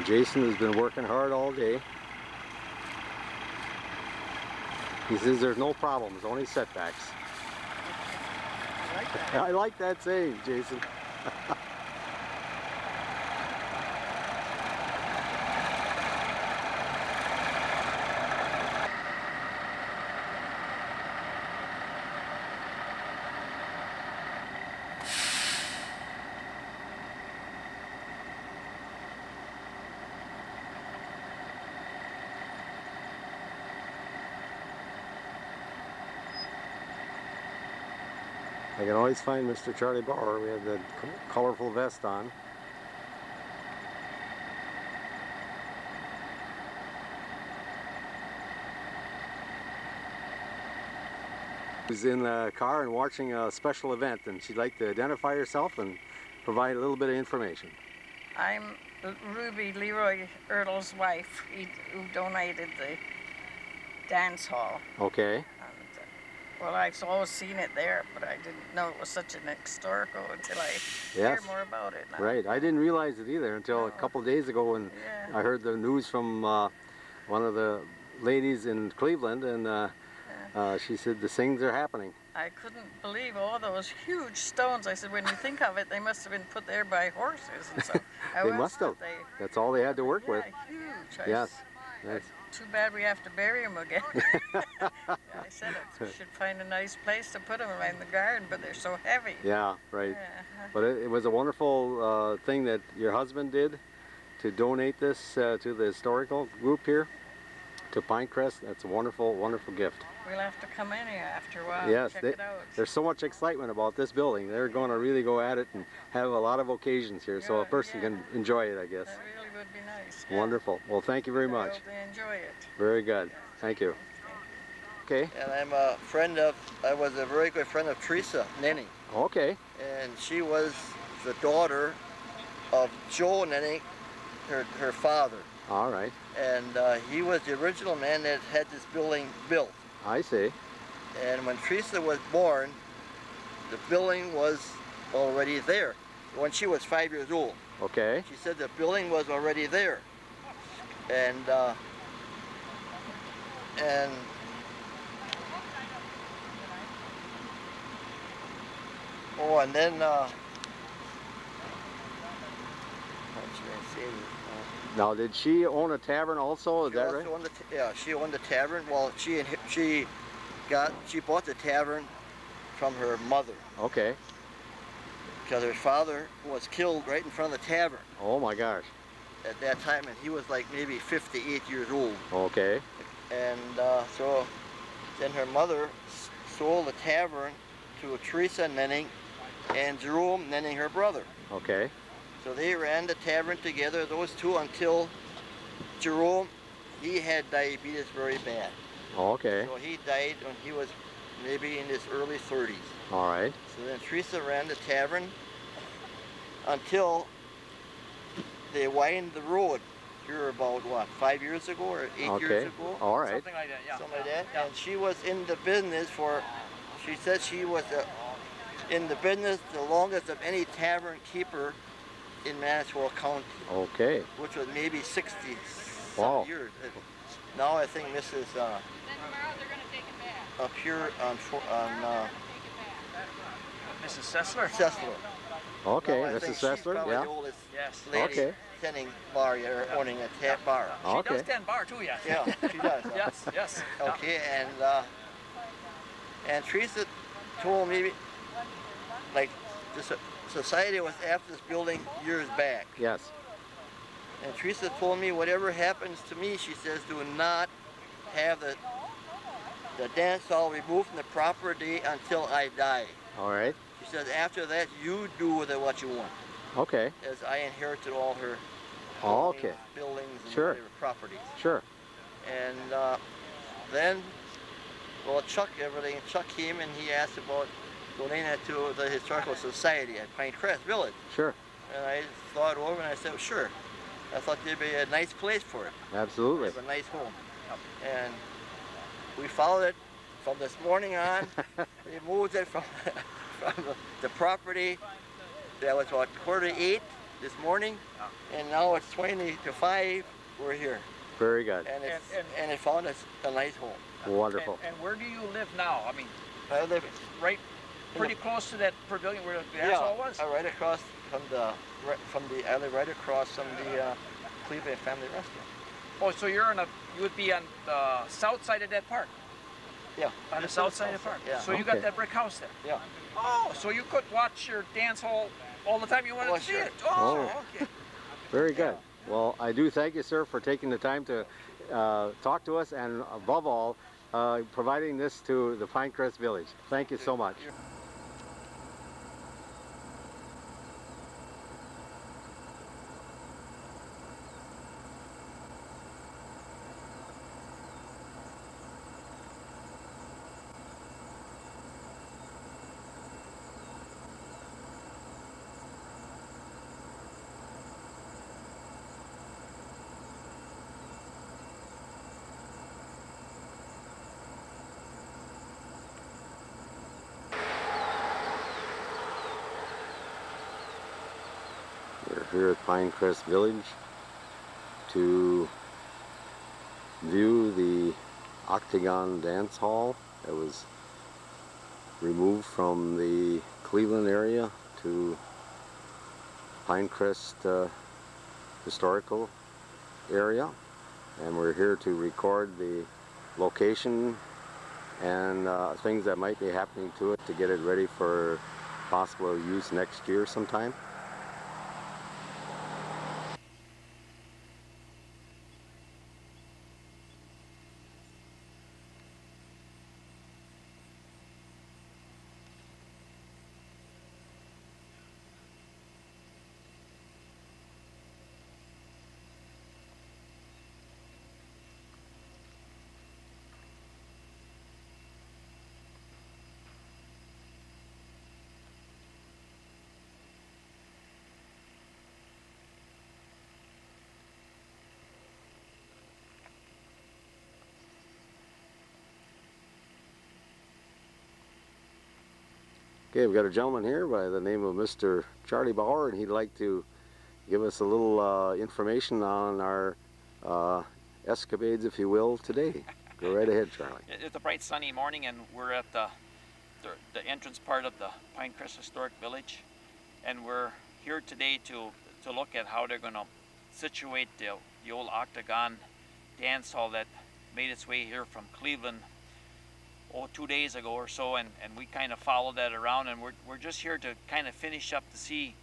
And Jason has been working hard all day. He says there's no problems, only setbacks. I like that *laughs* saying, Jason. *laughs* I can always find Mr. Charlie Bauer. We have the colorful vest on. was in the car and watching a special event and she'd like to identify herself and provide a little bit of information. I'm Ruby Leroy Ertle's wife, who donated the dance hall. Okay. Well, I've always seen it there, but I didn't know it was such an historical until I hear more about it now. Right. I didn't realize it either until a couple of days ago when Yeah. I heard the news from uh, one of the ladies in Cleveland and uh, uh, she said the things are happening. I couldn't believe all those huge stones. I said, when you think of it, they must have been put there by horses. And so *laughs* they must have. They, That's all they had to work yeah, with. huge. I Yes. s- Yes. Too bad we have to bury them again. *laughs* I said it. We should find a nice place to put them in the garden, but they're so heavy. Yeah, right. Yeah. But it, it was a wonderful uh, thing that your husband did to donate this uh, to the historical group here, to Pinecrest. That's a wonderful, wonderful gift. We'll have to come in here after a while yes, they- it out. there's so much excitement about this building. They're going to really go at it and have a lot of occasions here, so a person can enjoy it, I guess. That really would be nice. Wonderful. Well, thank you very I much. hope they enjoy it. Very good. Thank you. Okay. And I'm a friend of, I was a very good friend of Teresa Nennig. Okay. And she was the daughter of Joe Nennig, her, her father. All right. And uh, he was the original man that had this building built. I see. And when Teresa was born, the building was already there. When she was five years old. Okay. She said the building was already there. And uh, and oh, and then uh, how should I say this? Now, did she own a tavern also? Is she that right? owned the yeah, she owned the tavern. Well, she she got she bought the tavern from her mother Okay. Because her father was killed right in front of the tavern Oh my gosh. at that time, and he was like maybe 58 years old. Okay. And uh, so then her mother sold the tavern to Teresa Nennig and Jerome Nennig, her brother. Okay. So they ran the tavern together, those two, until Jerome, he had diabetes very bad. Okay. So he died when he was maybe in his early 30s. All right. So then Teresa ran the tavern, until they widened the road here about what five years ago or eight years Okay. ago. All right. Something like that, yeah. Something like that. And she was in the business for. She said she was uh, in the business the longest of any tavern keeper in Manitowoc County, Okay. which was maybe 60 some Wow. years. Now I think Mrs. Uh, up here on fo- on uh, Mrs. Sessler? Sessler. Okay, Now, I Mrs. think Sessler, yeah. the oldest Yes. lady Okay. tending bar or owning a tap bar. She Okay. does tend bar too, yes. Yeah, she does. huh? *laughs* yes, yes. yeah. Okay, and uh, and Teresa told me, like, the society was after this building years back. Yes. And Teresa told me, whatever happens to me, she says, do not have the the dance hall removed from the property until I die. All right. Says, after that, you do with it what you want. Okay. As I inherited all her Oh, buildings- okay. buildings and Sure. properties. Sure. And uh, then, well, Chuck, everything, Chuck came and he asked about donating it to the Historical Society at Pinecrest Village. Sure. And I thought over and I said, sure. I thought there'd be a nice place for it. Absolutely. Have a nice home. And we followed it from this morning on. *laughs* we moved it from *laughs* the, *laughs* the property that was about quarter to eight this morning, and now it's 20 to 5. We're here. Very good. And, it's, And- and, it found us a nice home. Wonderful. And, and where do you live now? I mean, I live right, pretty the- close to that pavilion where the yeah, dance was? uh, right across from the right, from the I live right across from the uh, Cleveland Family Restaurant. Oh, so you're on a, you would be on the south side of that park? Yeah. On the south side of the park? Yeah. So you Okay. got that brick house there? Yeah. Oh, so you could watch your dance hall all the time you wanted Oh, to see sure. it? Oh, Oh. okay. *laughs* Very good. Well, I do thank you, sir, for taking the time to uh, talk to us and above all, uh, providing this to the Pinecrest Village. Thank you so much. We're here at Pinecrest Village to view the Octagon Dance Hall that was removed from the Cleveland area to Pinecrest uh, Historical area and we're here to record the location and uh, things that might be happening to it to get it ready for possible use next year sometime. Okay, we've got a gentleman here by the name of Mr. Charlie Bauer, and he'd like to give us a little uh, information on our uh, escapades, if you will, today. Go right ahead, Charlie. It's a bright sunny morning and we're at the, the, the entrance part of the Pinecrest Historic Village. And we're here today to, to look at how they're gonna situate the, the old Octagon dance hall that made its way here from Cleveland oh, two days ago or so, and, and we kind of followed that around, and we're, we're just here to kind of finish up to see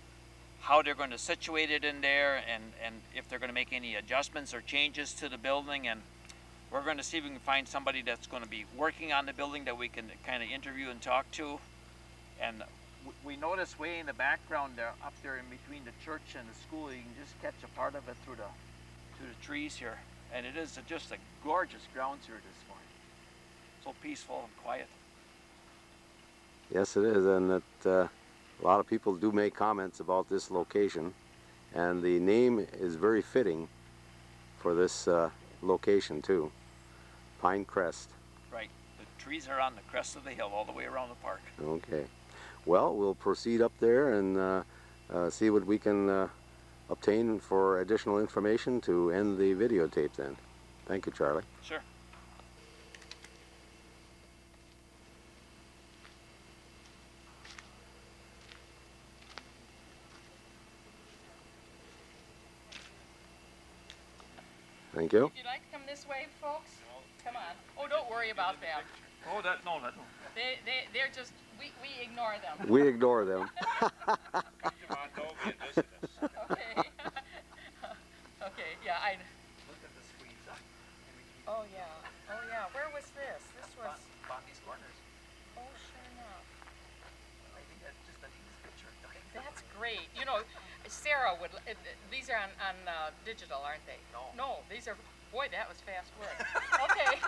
how they're going to situate it in there, and, and if they're going to make any adjustments or changes to the building, and we're going to see if we can find somebody that's going to be working on the building that we can kind of interview and talk to, and we notice way in the background there, up there in between the church and the school, you can just catch a part of it through the through the trees here, and it is just a gorgeous grounds here this so peaceful and quiet. Yes, it is, and it uh, a lot of people do make comments about this location, and the name is very fitting for this uh, location too. Pine Crest. Right. The trees are on the crest of the hill all the way around the park. Okay. Well, we'll proceed up there and uh, uh, see what we can uh, obtain for additional information to end the videotape then. Thank you, Charlie. Sure. Thank you. Would you like to come this way, folks? Come on. Oh, don't worry about them. Oh, that, no, that, They, they, they're just, we, we ignore them. We ignore them. *laughs* okay. *laughs* okay, yeah, I. Look at the squeeze. Oh, yeah. Oh, yeah. Where was this? This was. Bonnie's Corners. Oh, sure enough. I think that's just the neatest picture. That's great. You know, Sarah would. Uh, these are on, on uh, digital, aren't they? No. No, these are. Boy, that was fast work. *laughs* okay.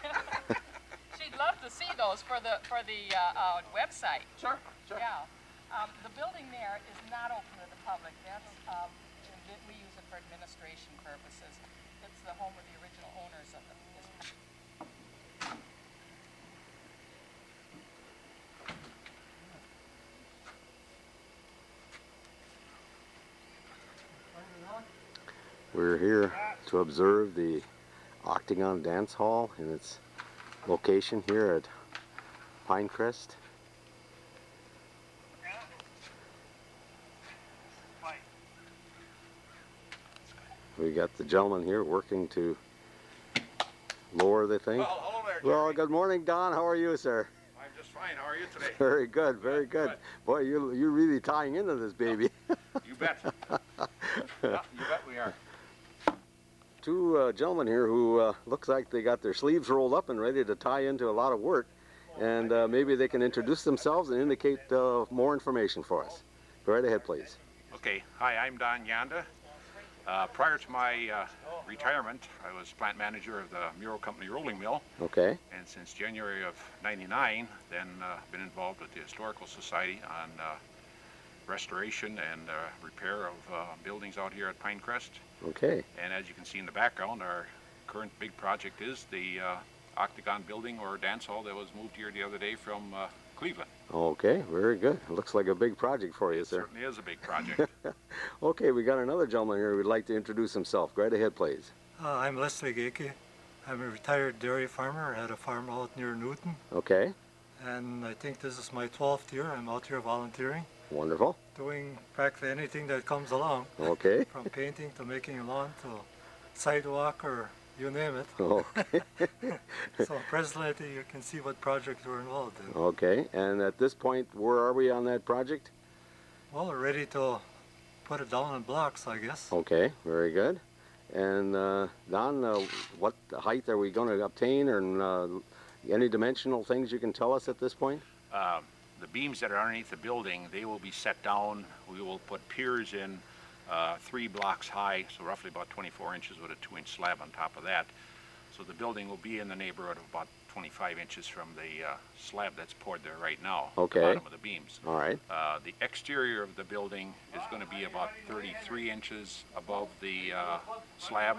*laughs* She'd love to see those for the for the uh, uh, website. Sure, sure. Yeah. Um, the building there is not open to the public. That's um, we- we use it for administration purposes. It's the home of the original owners of the. This. We're here to observe the Octagon Dance Hall in its location here at Pinecrest. We got the gentleman here working to lower the thing. Well, hello there, Well, good morning, Don. How are you, sir? I'm just fine. How are you today? *laughs* Very good, very good. Boy, you you're really tying into this baby. You bet. *laughs* yeah, you bet we are. Two uh, gentlemen here who uh, looks like they got their sleeves rolled up and ready to tie into a lot of work, and uh, maybe they can introduce themselves and indicate uh, more information for us. Go right ahead, please. Okay. Hi, I'm Don Yanda. Uh, prior to my uh, retirement, I was plant manager of the Mirro Company rolling mill, Okay. and since January of '99, then uh, been involved with the Historical Society on uh, restoration and uh, repair of uh, buildings out here at Pinecrest. Okay. And as you can see in the background, our current big project is the uh, Octagon building or dance hall that was moved here the other day from uh, Cleveland. Okay. Very good. Looks like a big project for you, sir. Certainly is a big project. *laughs* Okay, we got another gentleman here who'd like to introduce himself. Go right ahead, please. Uh, I'm Leslie Gake. I'm a retired dairy farmer. I had a farm out near Newton, Okay. and I think this is my 12th year. I'm out here volunteering, Wonderful. doing practically anything that comes along. Okay. *laughs* From painting to making a lawn to sidewalk or you name it. *laughs* Okay. *laughs* so presently you can see what projects we're involved in. Okay. And at this point, where are we on that project? Well, we're ready to put it down in blocks, I guess. Okay. Very good. And uh, Don, uh, what height are we going to obtain, or uh, any dimensional things you can tell us at this point? Um, the beams that are underneath the building, they will be set down. We will put piers in uh, three blocks high, so roughly about 24 inches with a two-inch slab on top of that. So the building will be in the neighborhood of about 25 inches from the uh, slab that's poured there right now. Okay. The bottom of the beams. All right. Uh, the exterior of the building is going to be about 33 inches above the uh, slab.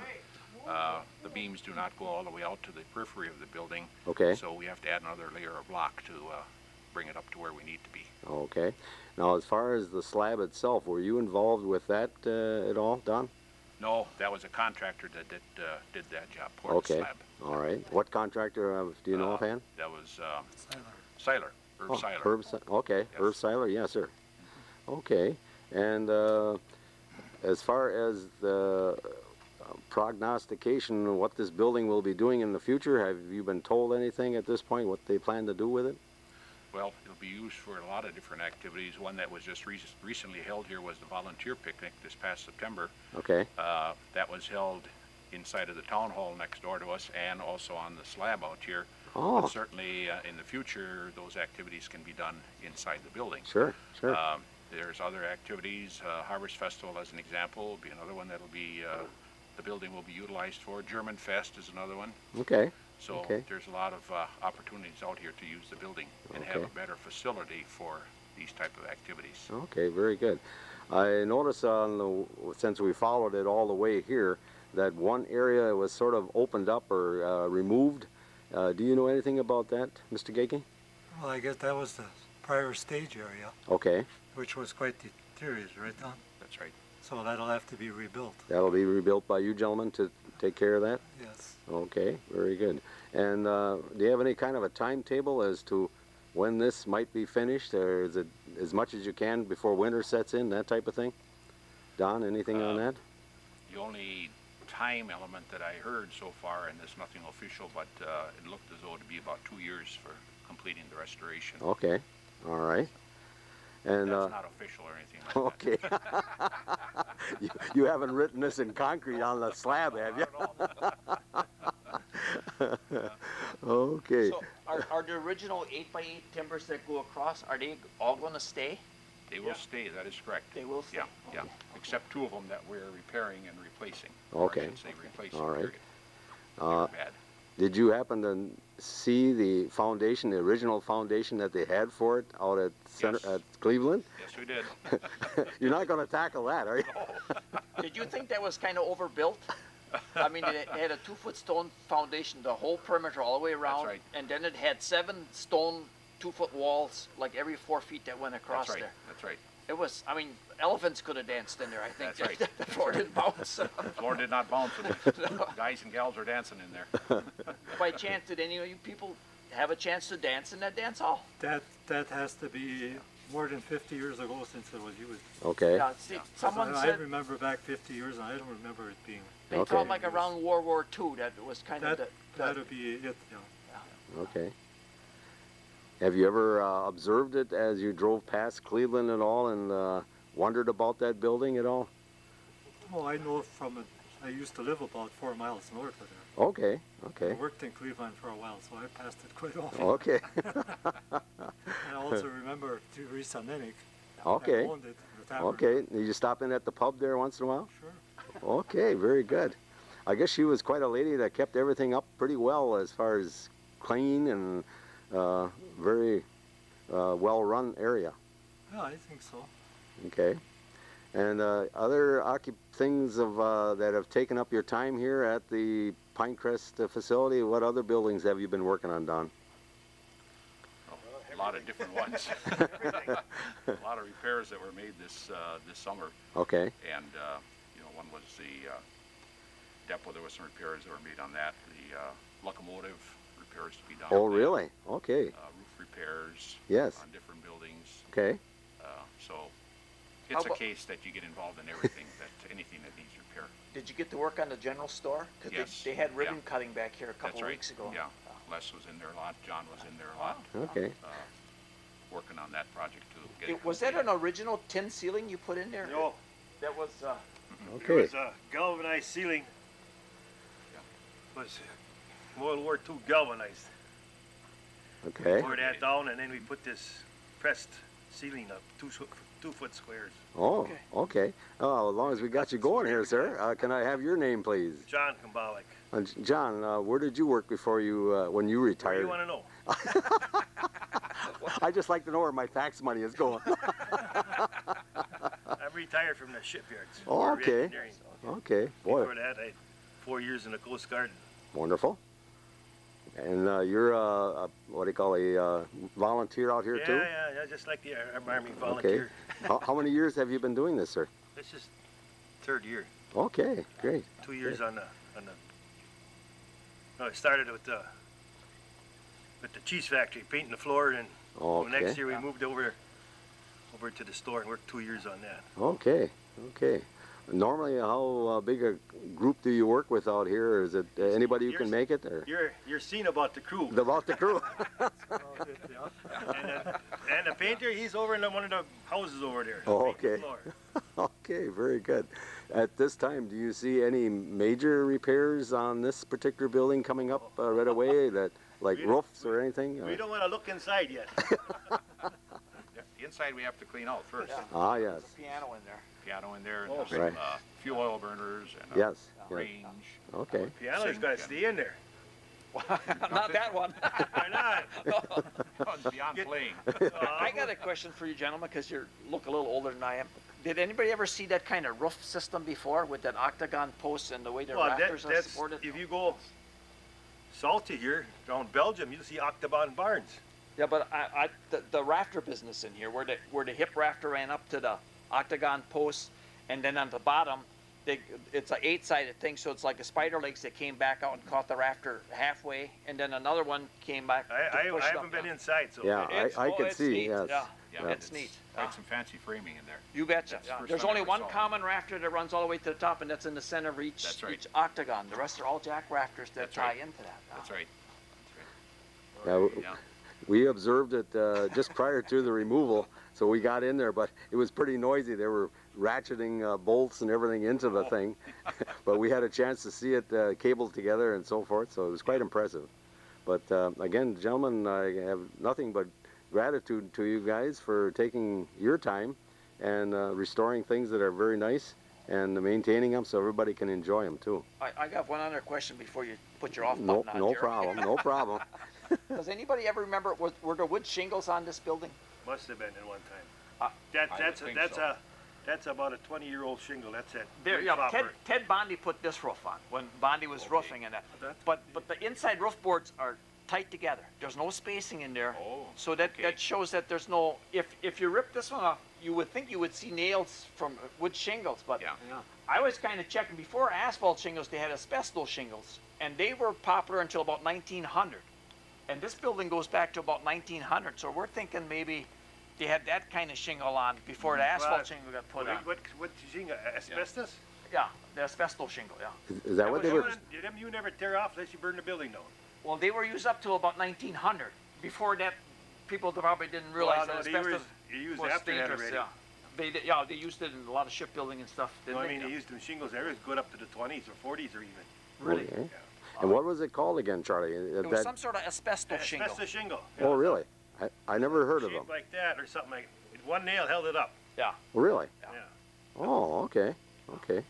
Uh, the beams do not go all the way out to the periphery of the building. Okay. So we have to add another layer of block to uh, bring it up to where we need to be. Okay. Now, as far as the slab itself, were you involved with that uh, at all, Don? No, that was a contractor that did, uh, did that job, poured okay. the slab. All right. What contractor uh, do you know Uh, offhand? That was um, Seiler, Herb Oh, Seiler. Herb Si- okay, Herb Seiler, yes, sir. Okay, and uh, as far as the uh, prognostication, what this building will be doing in the future, have you been told anything at this point, what they plan to do with it? Well, it'll be used for a lot of different activities. One that was just re- recently held here was the volunteer picnic this past September. Okay, Uh, that was held inside of the town hall next door to us and also on the slab out here. Oh. But certainly uh, in the future, those activities can be done inside the building. Sure, sure. Um, there's other activities. Uh, Harvest Festival, as an example, will be another one that'll be uh, the building will be utilized for. German Fest is another one. okay, So Okay. there's a lot of uh, opportunities out here to use the building and have a better facility for these type of activities. Okay, very good. I noticed on the, since we followed it all the way here, that one area was sort of opened up or uh, removed. Uh, do you know anything about that, Mr. Gagey? Well, I guess that was the prior stage area, Okay, which was quite deteriorated, right, Don? That's right. So that'll have to be rebuilt. that'll be rebuilt by you gentlemen to take care of that? Yes. Okay, very good. And uh, do you have any kind of a timetable as to when this might be finished, or is it as much as you can before winter sets in, that type of thing? Don, anything on that? The only time element that I heard so far, and there's nothing official, but uh, it looked as though it'd be about two years for completing the restoration. Okay, all right. And uh, not official or anything like *laughs* okay, *laughs* you, you haven't written this in concrete on the slab, have you? *laughs* okay. So are, are the original eight by eight timbers that go across, are they all gonna stay? They will stay, that is correct. They will stay? Yeah, yeah, except two of them that we're repairing and replacing. Or I Okay. should say replacing, All right. Uh, Bad. did you happen to see the foundation, the original foundation that they had for it out at center Yes. at Cleveland? Yes, we did. *laughs* You're not going to tackle that, are you? *laughs* Did you think that was kinda overbuilt? I mean, it it had a two-foot stone foundation, the whole perimeter all the way around. right. And then it had seven stone, two-foot walls, like every four feet that went across That's right, there. that's right. It was, I mean, elephants could have danced in there, I think. That's right. *laughs* The floor didn't bounce. *laughs* The floor did not bounce, and *laughs* the guys and gals are dancing in there. By chance, did any of you people have a chance to dance in that dance hall? That, that has to be more than 50 years ago since it was used. Okay. Yeah, see, someone I said remember back 50 years, and I don't remember it being. they Okay. thought like around World War II that was kind of That, the, that'll be it, yeah. Okay. Have you ever uh, observed it as you drove past Cleveland at all and uh, wondered about that building at all? Well, I know from it, I used to live about four miles north of there. Okay, okay. I worked in Cleveland for a while, so I passed it *laughs* quite often. Okay. *laughs* I also remember Teresa Nennig. Okay. Owned it, the. Okay. Did you stop in at the pub there once in a while? Sure. Okay, very good. I guess she was quite a lady that kept everything up pretty well as far as clean and uh, very uh, well-run area. Yeah, I think so. Okay. And uh, other occup- things of uh, that have taken up your time here at the Pinecrest uh, facility. What other buildings have you been working on, Don? A lot of different ones. *laughs* A lot of repairs that were made this, uh, this summer. Okay. And, uh, you know, one was the uh, depot, there was some repairs that were made on that. The uh, locomotive repairs to be done. Oh, on that. really? Okay. Roof repairs. Yes. On different buildings. Okay. Uh, So How it's a case that you get involved in everything, *laughs* that, anything that needs repair. Did you get to work on the general store? Because Yes, they, they had yeah. ribbon cutting back here a That's couple right. weeks ago. Yeah, Les was in there a lot, John was in there a lot. Okay. uh, Working on that project too. it It- was that an original tin ceiling you put in there? No. That was, uh, It was a galvanized ceiling. Was World War II galvanized. Okay. Tore that down and then we put this pressed ceiling up, two, two foot squares. Oh, okay. Oh, as long as we got you going here, sir. Uh, can I have your name, please? John Kambalik. Uh, John, uh, where did you work before you, uh, when you What do retired? you want to know? *laughs* I just like to know where my tax money is going. *laughs* I'm retired from the shipyards. Oh, okay. Okay, boy, Before that, I had four years in the Coast Guard. wonderful. And uh, you're, uh, a, what do you call a uh, volunteer out here yeah, too? yeah, yeah, just like the Ar- Army Okay. volunteer. *laughs* how, how many years have you been doing this, sir? This is third year. Okay, great. Two years on the on the. No, I started with the with the cheese factory, painting the floor, and the next year we moved over over to the store and worked two years on that. Okay, okay. Normally, how uh, big a group do you work with out here? Is it uh, anybody who can make it? Or? You're you're seeing about the crew. *laughs* About the crew. and, the, and the painter, he's over in one of the houses over there. Oh, painting the okay. *laughs* okay, very good. At this time, do you see any major repairs on this particular building coming up uh, right away? That like We roofs or anything? We or- don't want to look inside yet. *laughs* The inside we have to clean out first. Ah, yes. piano in there. Piano in there, and Oh, there's some, right. uh, few oil burners and a Yes, yes. range. Okay. Piano's got to stay in there. *laughs* Not that one. *laughs* Why not? *laughs* One's beyond playing. I got a question for you gentlemen, because you look a little older than I am. Did anybody ever see that kind of roof system before with that octagon post and the way the Well, that, rafters are that's, supported? if you go salty here, down Belgium, you'll see octagon barns. Yeah, but I, I, the, the rafter business in here, where the, where the hip rafter ran up to the octagon post, and then on the bottom, they, it's an eight-sided thing, so it's like a spider legs that came back out and caught the rafter halfway, and then another one came back to I, I, push I it up, haven't been yeah. inside, so. Yeah, It's- I, I oh, could it's see, neat, yes. Yeah, Yeah, it's neat. Quite some fancy framing in there. You betcha. Yeah. There's only one common rafter that runs all the way to the top, and that's in the center of each, That's right. each octagon. The rest are all jack rafters that That's tie right. into that. That's ah. right. Yeah, w- Yeah. We observed it uh, just prior to the removal, so we got in there, but it was pretty noisy. They were ratcheting uh, bolts and everything into the thing, *laughs* but we had a chance to see it uh, cabled together and so forth, so it was quite impressive. But uh, again, gentlemen, I have nothing but gratitude to you guys for taking your time and uh, restoring things that are very nice and maintaining them so everybody can enjoy them too. I, I got one other question before you put your off No, button on, no Jerry. problem, no *laughs* problem. *laughs* Does anybody ever remember, was, were there wood shingles on this building? Must have been at one time. Uh, That, that's, a- that's so. a, that's about a twenty-year-old shingle, that's it. There, yeah, Ted, copper. Ted Bondi put this roof on when Bondi was Okay. roofing and that. But, but the inside roof boards are tight together. There's no spacing in there. Oh, So that, okay. that shows that there's no, if, if you rip this one off, you would think you would see nails from wood shingles, but Yeah. I was kind of checking, before asphalt shingles, they had asbestos shingles, and they were popular until about 1900. And this building goes back to about 1900, so we're thinking maybe they had that kind of shingle on before the mm-hmm. asphalt Well, shingle got put What, on. what, what shingle, asbestos? Yeah, the asbestos shingle, yeah. Is, is that what was they were? one- Them you never tear off unless you burn the building down. Well, they were used up till about 1900. Before that, people probably didn't realize Well, no, that they asbestos they used was after that dangerous. already. Yeah, they did, yeah they used it in a lot of shipbuilding and stuff. Didn't I mean, they Yeah. used them shingles there, it's good up to the twenties or forties or even. Really? Okay. And what was it called again, Charlie? Uh, It was that- some sort of asbestos shingle. Asbestos shingle. oh, really? I, I never heard of them. Shaped like that or something like, one nail held it up. Yeah. Really? Yeah. Oh, okay, okay.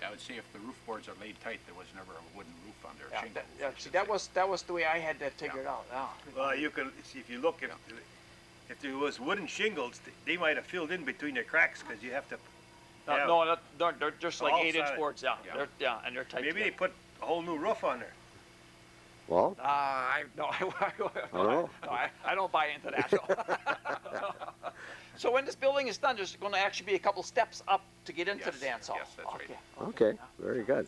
Yeah, I would say if the roof boards are laid tight, there was never a wooden roof under their Yeah, shingle. that, yeah, see, that was that was the way I had that figured out. Yeah. Well, you can, see, if you look, if, if there was wooden shingles, they might have filled in between the cracks, cause you have to. No, have- no, they're, they're just like eight-inch boards. Yeah, Yeah. They're, yeah, and they're tight. Maybe they put a whole new roof on there. Well, Ah, I no, *laughs* I, no, I don't no, I, I don't buy into that. no. *laughs* so when this building is done, there's going to actually be a couple steps up to get into Yes, the dance hall. yes, that's right. okay. okay, very good.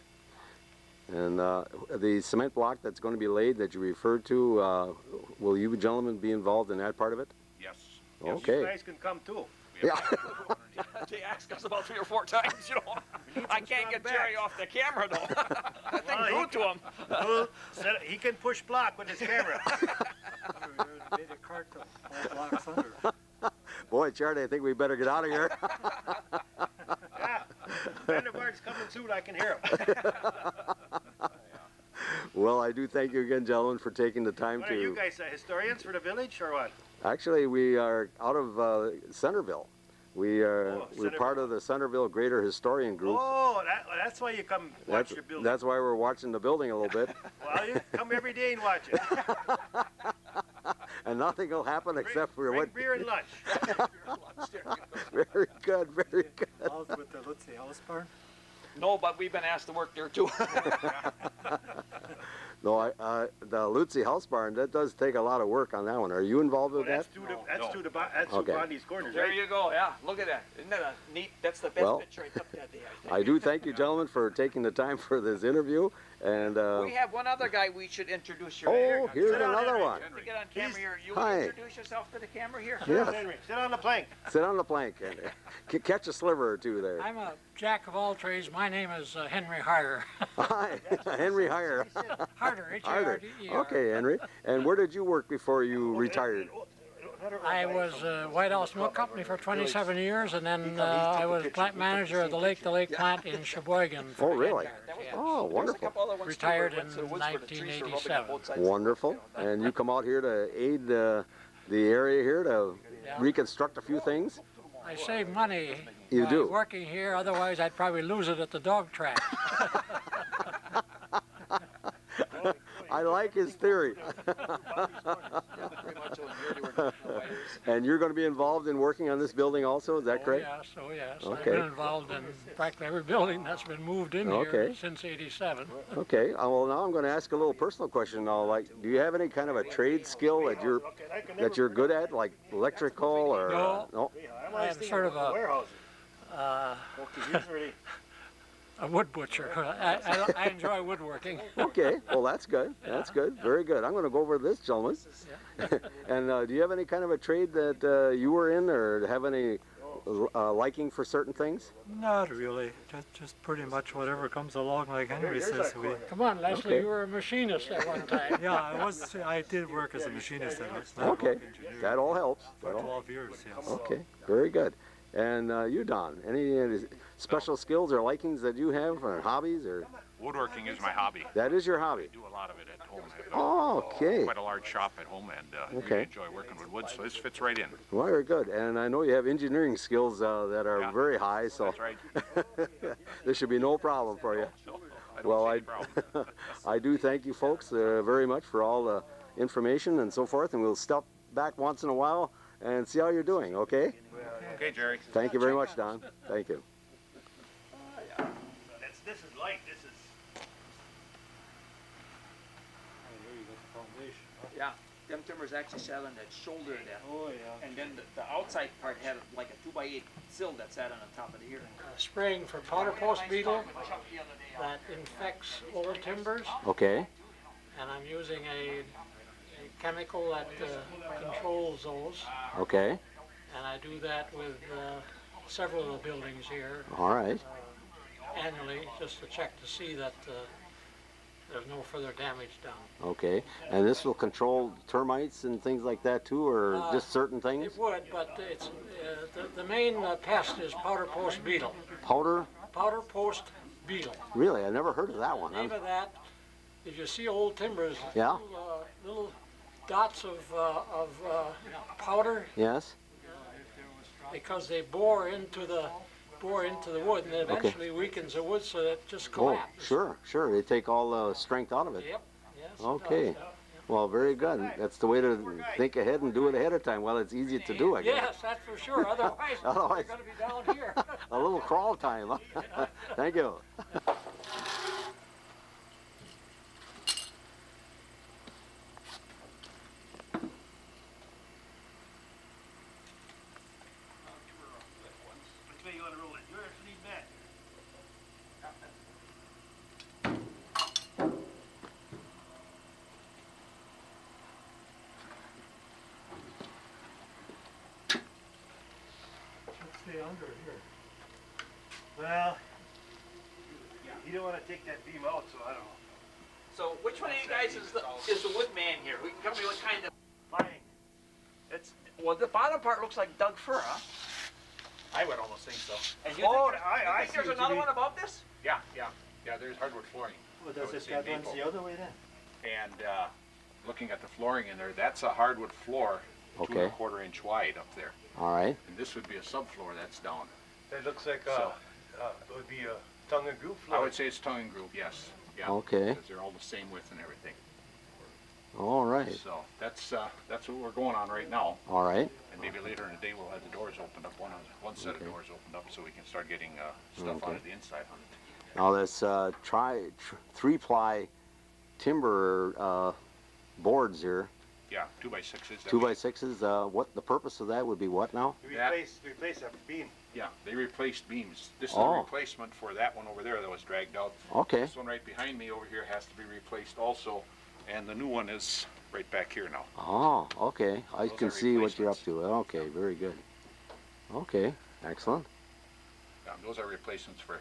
And uh, the cement block that's going to be laid that you referred to, uh, will you gentlemen be involved in that part of it? Yes. You Okay. guys can come too. Yeah. they *laughs* *laughs* asked us about three or four times, you know. *laughs* I can't get Jerry off the camera though. I think Well, rude to him. Well, He can push block with his camera. Made a cart to all blocks under. Boy, Charlie, I think we better get out of here. Yeah. Vanderbilt coming soon, I can hear him. well, I do thank you again, gentlemen, for taking the time What are you guys, uh, historians for the village or what? Actually, we are out of uh, Centerville. We are Oh, we're part of the Centerville Greater Historian Group. Oh, that, that's why you come watch that's your building. that's why we're watching the building a little bit, *laughs* Well, you come every day and watch it. *laughs* and nothing will happen except for Bring what. beer and lunch. *laughs* very good, very good. With the Lutze House Barn. No, but we've been asked to work there too. No, I, uh, the Lutze House Barn that does take a lot of work on that one. Are you involved Oh, with that? that's through the, that's No. through the, bo- that's Okay. through Bondi's Corners, there right? you go. Yeah, look at that. Isn't that a neat? That's the best Well, picture I took that day. I think. I do thank you, gentlemen, for taking the time for this interview. And uh, We have one other guy we should introduce you. oh, here's Sit down, another Henry. one. To get on camera here, you Hi. introduce yourself to the camera here. Sit down, Henry. Sit on the plank. Sit on the plank and *laughs* c- catch a sliver or two there. I'm a jack of all trades. My name is uh, Henry *laughs* *laughs* Harder. Hi, Henry Heyer. Harder, H A R Harder. D E R. Okay, Henry. And where did you work before you retired? I was uh, White House Milk Company for 27 years, and then uh, I was plant manager of the Lake to Lake plant in Sheboygan. Oh, really? 10 years, yeah. Oh, wonderful. couple other ones too, Retired where we went to in the woods where the trees were rubbing on 1987. Wonderful. And you come out here to aid uh, the area here to reconstruct a few things? I save money You do? working here, otherwise I'd probably lose it at the dog track. *laughs* I like his theory. *laughs* *laughs* and you're going to be involved in working on this building also, is that correct? Yes, oh yes. I've Okay. been involved in practically every building that's been moved in here since 87. Okay, uh, well now I'm going to ask a little personal question now. Like, do you have any kind of a trade skill that you're that you're good at, like electrical or? No. no? I am sort of a, uh, *laughs* a wood butcher. *laughs* I, I, I enjoy woodworking. *laughs* Okay, well that's good. That's good. Very good. I'm going to go over to this gentleman. *laughs* and uh, do you have any kind of a trade that uh, you were in, or have any uh, liking for certain things? Not really. Just, just pretty much whatever comes along, like Henry says. We, Come on, Leslie, Okay. you were a machinist at one time. yeah, I was. I did work as a machinist at a Okay, that all helps. for That all- 12 years. Yes. Okay, very good. And uh, you, Don, any uh, special skills or likings that you have, or hobbies, or Woodworking is my hobby. that is your hobby? I do a lot of it at home. Oh, okay. Quite a large shop at home and uh, Okay. really enjoy working with wood, so this fits right in. Well, very good. And I know you have engineering skills uh, that are very high, so That's right. *laughs* there should be no problem for you. *laughs* I don't Well, I. *laughs* I do thank you folks uh, very much for all the information and so forth, and we'll step back once in a while and see how you're doing, okay? Okay, Jerry. Thank you very much, Don. Thank you. That's, this is light, this is. Yeah, them timbers actually sat on that shoulder of that. Oh, yeah. And then the, the outside part had like a two by eight sill that sat on the top of the ear. Uh, spraying for powder post beetle that infects old timbers, Okay, and I'm using a, a chemical that uh, controls those, okay, and I do that with uh, several of the buildings here all right. annually, just to check to see that uh, there's no further damage done. Okay, and this will control termites and things like that too, or Uh, just certain things? It would, but it's, uh, the, the main uh, pest is powder post beetle. Powder? Powder post beetle. Really, I never heard of that one. Name I'm- of that, if you see old timbers, Yeah. little, uh, little dots of, uh, of uh, powder, Yes? because they bore into the, bore into the wood, and it Okay. eventually weakens the wood so that it just Oh, sure, sure. They take all the strength out of it. Yep, yes. Okay. does. Well, very good. That's the way to think ahead and do it ahead of time. Well, it's easy to do, I guess. Yes, that's for sure, *laughs* otherwise, they're gonna be down here. *laughs* A little crawl time. *laughs* Thank you. Which way you wanna roll it? Yours lead back. Let's stay under here. Well, you don't wanna take that beam out, so I don't know. So which one of you guys is the, is the wood man here? We can tell me what kind of. Mine. It's, well, the bottom part looks like Doug fir, huh? I would almost think so. And you Oh, think, I- you I think see there's another one above this? Yeah, yeah, yeah, there's hardwood flooring. Well, I does would it say runs the other way then? And uh, looking at the flooring in there, that's a hardwood floor, two and a quarter inch wide up there. All right. And this would be a subfloor that's down. It looks like, uh, So- uh, it would be a tongue and groove I would say it's tongue and groove, yes. Yeah. Okay. Because they're all the same width and everything. All right. So that's, uh, that's what we're going on right now. All right. And maybe later in the day, we'll have the doors opened up, one, one set of doors opened up so we can start getting uh, stuff Okay. out of the inside on it. Now this uh, tri tr- three ply timber uh, boards here, Yeah, two by sixes. two by sixes. Uh, what the purpose of that would be? What now? That- Replace, replace a beam. Yeah, they replaced beams. This is Oh. a replacement for that one over there that was dragged out. Okay. This one right behind me over here has to be replaced also, and the new one is right back here now. Oh, okay. I Those can see what you're up to. Okay, very good. Okay, excellent. Um, those are replacements for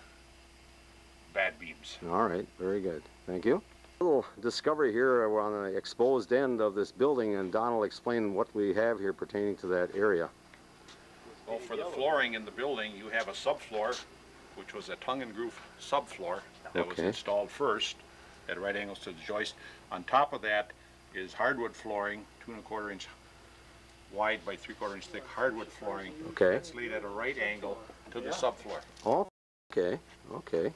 bad beams. All right, very good. Thank you. Little discovery here. We're on the exposed end of this building, and Don will explain what we have here pertaining to that area. Well, for the flooring in the building, you have a subfloor, which was a tongue and groove subfloor that was Okay. installed first at right angles to the joist. On top of that is hardwood flooring, two and a quarter inch wide by three quarter inch thick hardwood flooring. Okay. That's laid at a right angle to the subfloor. Oh, okay, okay.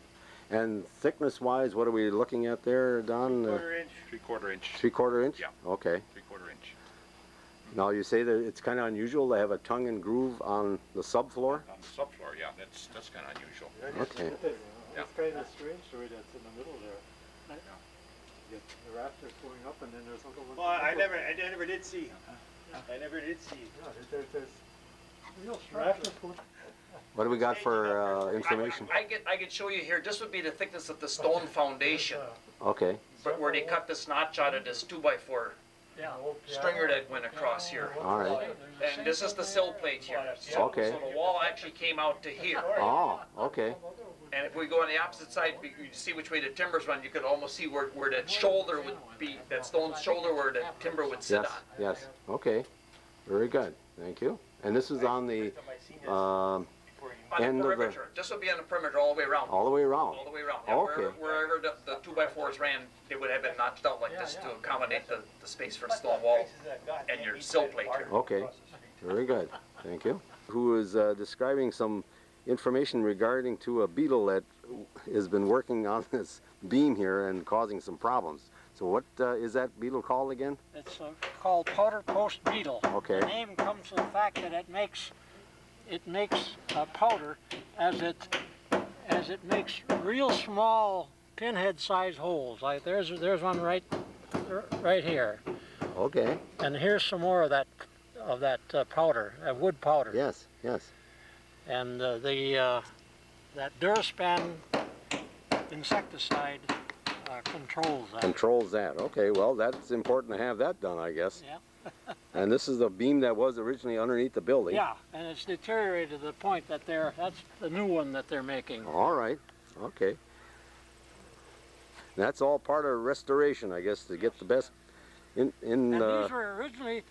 And thickness-wise, what are we looking at there, Don? Uh, Quarter inch. Three quarter inch. Three quarter inch? Yeah. Okay. Three. Now you say that it's kind of unusual to have a tongue and groove on the subfloor? On the subfloor, yeah, that's, that's kind of unusual. Okay. Yeah. It's kind of strange the way that's in the middle there. You get the rafters going up and then there's a little. Well, I never, I never did see. I never did see. Yeah, there- there's real rafters going. What do we got for uh, information? I get, I could show you here, this would be the thickness of the stone foundation, Okay. but where they cut this notch out of this two by four Yeah. Stringer that went across here. All right. And this is the sill plate here. So- Okay. So the wall actually came out to here. Oh, okay. And if we go on the opposite side, you you see which way the timbers run, you could almost see where, where that shoulder would be, that stone shoulder where the timber would sit Yes, on. yes. Okay. Very good. Thank you. And this is on the um, On end the of the, perimeter, this would be on the perimeter all the way around. all the way around? All the way around. Yeah, Okay. Wherever, wherever the, the two by fours ran, they would have been notched out like this to accommodate the, the space for stone wall and your sill plate here. Okay. Very good. Thank you. Who is uh, describing some information regarding to a beetle that has been working on *laughs* this beam here and causing some problems. So what uh, is that beetle called again? It's uh, called powder post beetle. Okay. The name comes from the fact that it makes it makes uh, powder as it as it makes real small pinhead size holes. Like there's there's one right right here, Okay. and here's some more of that of that uh, powder, uh, wood powder. Yes, yes. And uh, the uh, that Dursban insecticide uh, controls that. Controls that. Okay, well, that's important to have that done, I guess. Yeah. *laughs* And this is the beam that was originally underneath the building. Yeah, and it's deteriorated to the point that they're, that's the new one that they're making. All right. Okay. That's all part of restoration, I guess, to get the best in in. And Uh, these were originally,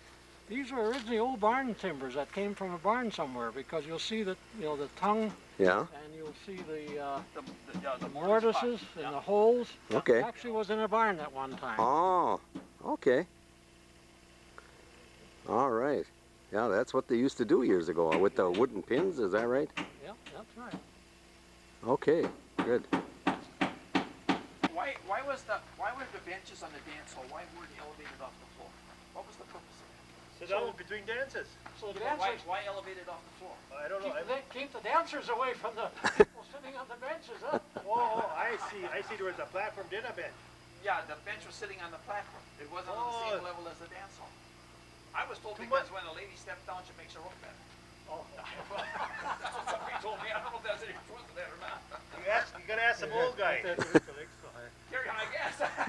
these were originally old barn timbers that came from a barn somewhere because you'll see that, you know, the tongue yeah. and you'll see the, uh, The, the, yeah, the mortises and the holes. Okay. Actually was in a barn at one time. Oh. Okay. All right. Yeah, that's what they used to do years ago uh, with the wooden pins. Is that right? Yeah, that's right. Okay. Good. Why, why was the, why were the benches on the dance hall, why were they elevated off the floor? What was the purpose of that? Sit down between dances. So the Yeah, Why, dancers, why elevated off the floor? I don't know. keep, I- the, keep the dancers away from the *laughs* people sitting on the benches, huh? Oh, oh, oh, I see. I see. There was a platform dinner bench. Yeah, the bench was sitting on the platform. It wasn't on the oh. same Oh. level as the dance hall. I was told Too because when a lady steps down, she makes her look better. Oh. *laughs* That's what somebody told me. I don't know if that's any truth to that or not. You ask. You gotta ask some old guy. *laughs* Carry on, I guess. *laughs*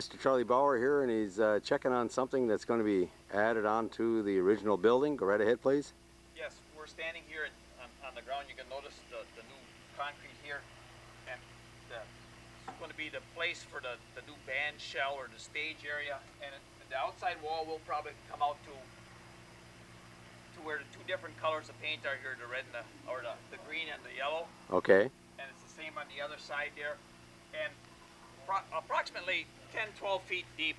Mr. Charlie Bauer here, and he's uh, checking on something that's going to be added onto the original building. Go right ahead, please. Yes, we're standing here on, on the ground. You can notice the, the new concrete here. And the, it's going to be the place for the, the new band shell or the stage area. And the outside wall will probably come out to to where the two different colors of paint are here, the red and the, or the, the green and the yellow. Okay. And it's the same on the other side there. And pro- approximately 10, 12 feet deep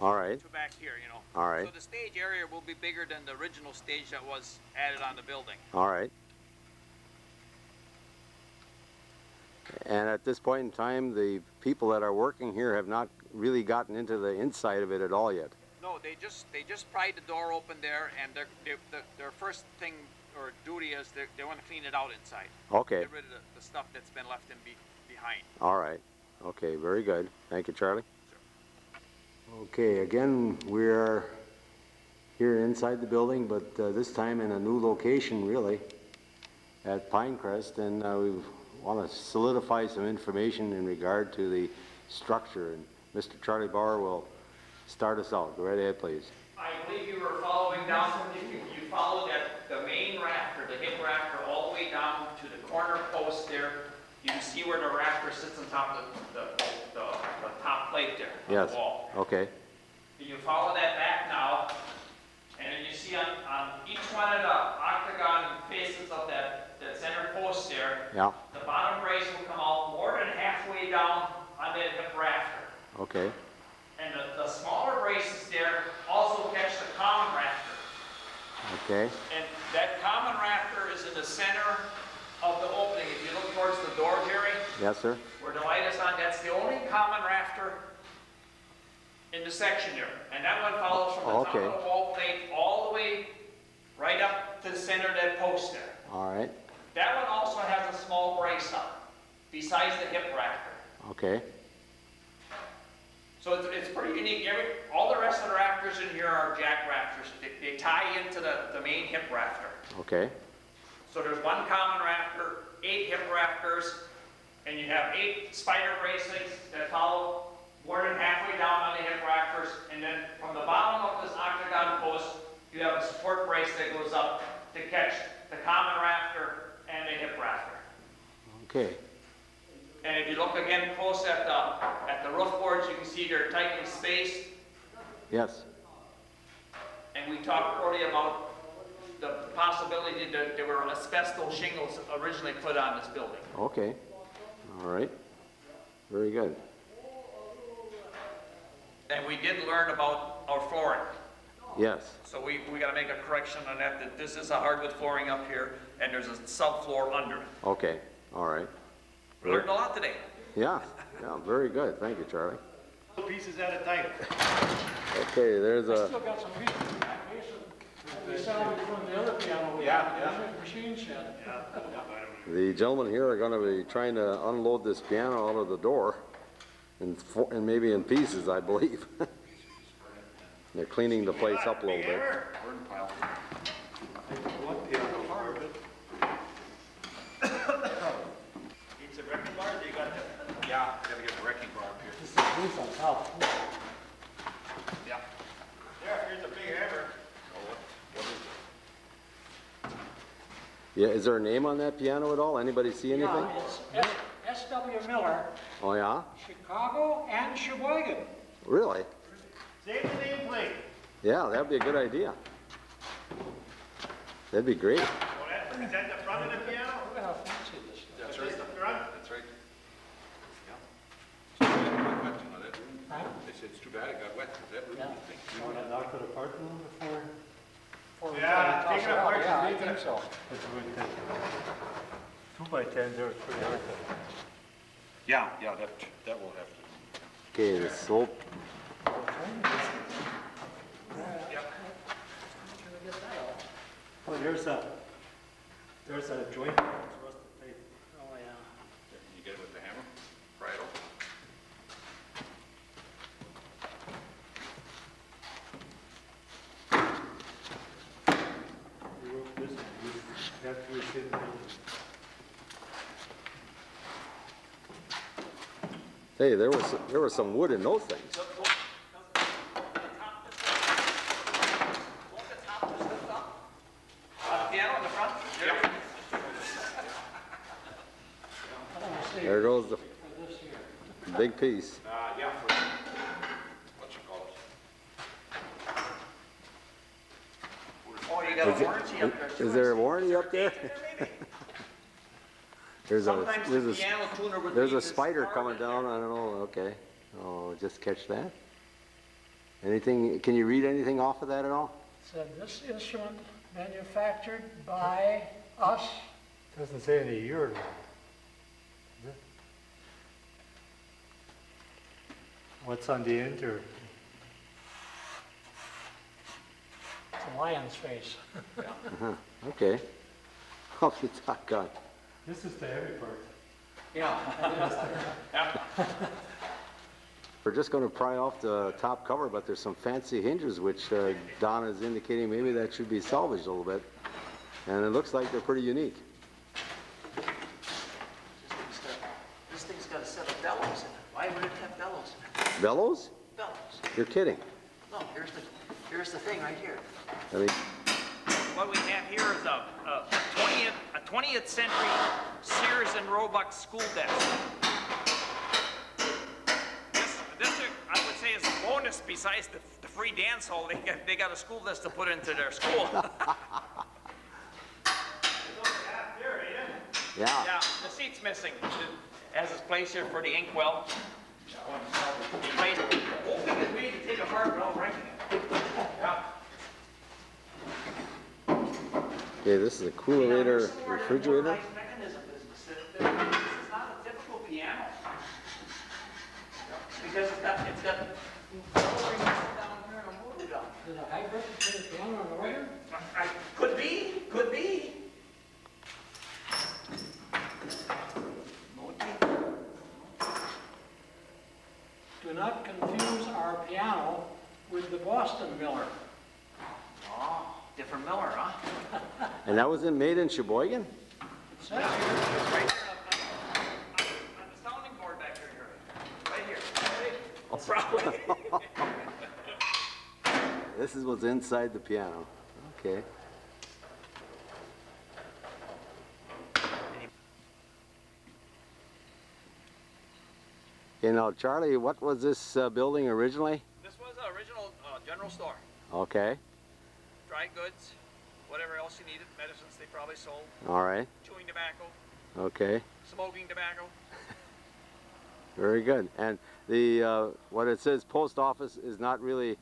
All right. to back here, you know. All right. So the stage area will be bigger than the original stage that was added on the building. All right. And at this point in time, the people that are working here have not really gotten into the inside of it at all yet. No, they just they just pried the door open there, and their their, their, first thing or duty is they, they want to clean it out inside. Okay. Get rid of the, the stuff that's been left in be, behind. All right. Okay, very good. Thank you, Charlie. Okay, again, we're here inside the building, but uh, this time in a new location, really, at Pinecrest, and uh, we want to solidify some information in regard to the structure. And Mr. Charlie Bauer will start us out. Go right ahead, please. I believe you were following down. You, you followed at the main rafter, the hip rafter, all the way down to the corner post there. You can see where the rafter sits on top of the the, the, the top plate there on Yes. the wall. Okay. You follow that back now, and then you see on, on each one of the octagon faces of that, that center post there, Yeah. the bottom brace will come out more than halfway down on that hip rafter. Okay. And the, the smaller braces there also catch the common rafter. Okay. And that common rafter is in the center of the opening. If you look towards the door, Jerry, Yes, sir. where the light is on, that's the only common rafter in the section there. And that one follows from the top Okay. of the wall plate all the way right up to the center of that post there. All right. That one also has a small brace on, besides the hip rafter. Okay. So it's, it's pretty unique. Every, all the rest of the rafters in here are jack rafters. They, they tie into the, the main hip rafter. Okay. So there's one common rafter, eight hip rafters, and you have eight spider bracelets that follow more than halfway down on the hip rafters, and then from the bottom of this octagon post, you have a support brace that goes up to catch the common rafter and the hip rafter. Okay. And if you look again close at the, at the roof boards, you can see they're tightly spaced, Yes. and we talked earlier about the possibility that there were asbestos shingles originally put on this building. Okay. All right. Very good. And we did learn about our flooring. Yes. So we, we gotta make a correction on that, that this is a hardwood flooring up here, and there's a subfloor under it. Okay. All right. We learned a lot today. Yeah. Yeah. Very good. Thank you, Charlie. Pieces at a time. Okay. There's a. Still got some pieces back. We from the other piano we Yeah, had, yeah. machine shed. *laughs* The gentlemen here are going to be trying to unload this piano out of the door, and, fo- and maybe in pieces, I believe. *laughs* They're cleaning the place up a little bit. Needs a wrecking bar, they got the. Yeah, gotta get the wrecking bar up here. This is the roof on top. Yeah. Yeah, here's a big hammer. Yeah. Is there a name on that piano at all? Anybody see anything? Yeah, it's S- S.W. Miller, Oh yeah. Chicago and Sheboygan. Really? Save the nameplate. Yeah, that'd be a good idea. That'd be great. Oh, that, is that the front of the piano? Look at how fancy this is. That's right. the front? That's right. Yeah. So it got wet, you know, that roof. Huh? They said it's too bad it got wet, 'cause that roof Yeah. was big. You want to knock it apart a little before? Before we Yeah, try to take toss it apart, out. Yeah, I think so. That's what it is. Two by tens are pretty hard to. Yeah, yeah, that, that will have to. Okay, the slope. Oh, there's a, there's a joint there, it's rusted tape. Oh, yeah. You get it with the hammer, pry it open. We wrote this, and we have to. Hey, there was, there was some wood in those things. Piano in the front? Yep. *laughs* There goes the big piece. Uh, yeah, for, what you call it? Oh, you got Is a it- warranty up there too. Is there a warranty up there? *laughs* *laughs* There's a, Sometimes the there's a, piano tuner would there's a leave spider arm coming in there. down, I don't know, okay. Oh, just catch that. Anything, can you read anything off of that at all? Said this instrument manufactured by us. Doesn't say any year. though. Does it? What's on the enter? It's a lion's face. Uh-huh, *laughs* okay. Off the top gun. This is the heavy part. Yeah. *laughs* We're just gonna pry off the top cover, but there's some fancy hinges which uh, Don is indicating maybe that should be salvaged a little bit. And it looks like they're pretty unique. This thing's got a set of bellows in it. Why would it have bellows in it? Bellows? Bellows. You're kidding. No, here's the, here's the thing right here. I mean, What we have here is a, a 20th, century Sears and Roebuck school desk. This, this is- I would say is a bonus besides the, the free dance hall. They got, they got a school desk to put into their school. *laughs* yeah. Yeah, the seat's missing. It has its place here for the inkwell. Made, whole thing is made to take apart without breaking it. Okay, this is a coolerator refrigerator. Nice mechanism business. It- it- This is not a typical piano. Because it's got, it's got rotary down here and a motor down. Is it a hybrid between a piano and a organ? I- Could be, could be. Do not confuse our piano with the Boston Miller. Oh, different Miller, huh? *laughs* And that was in, made in Sheboygan? It says here, It's right there on, on, on the sounding board back here, here. right here. *laughs* Probably. *laughs* This is what's inside the piano. Okay. You know, Charlie, what was this uh, building originally? This was the original uh, general store. Okay, Dry goods, whatever else you needed, medicines they probably sold, all right, chewing tobacco, okay, smoking tobacco. *laughs* very good. And the, uh, what it says post office is not really,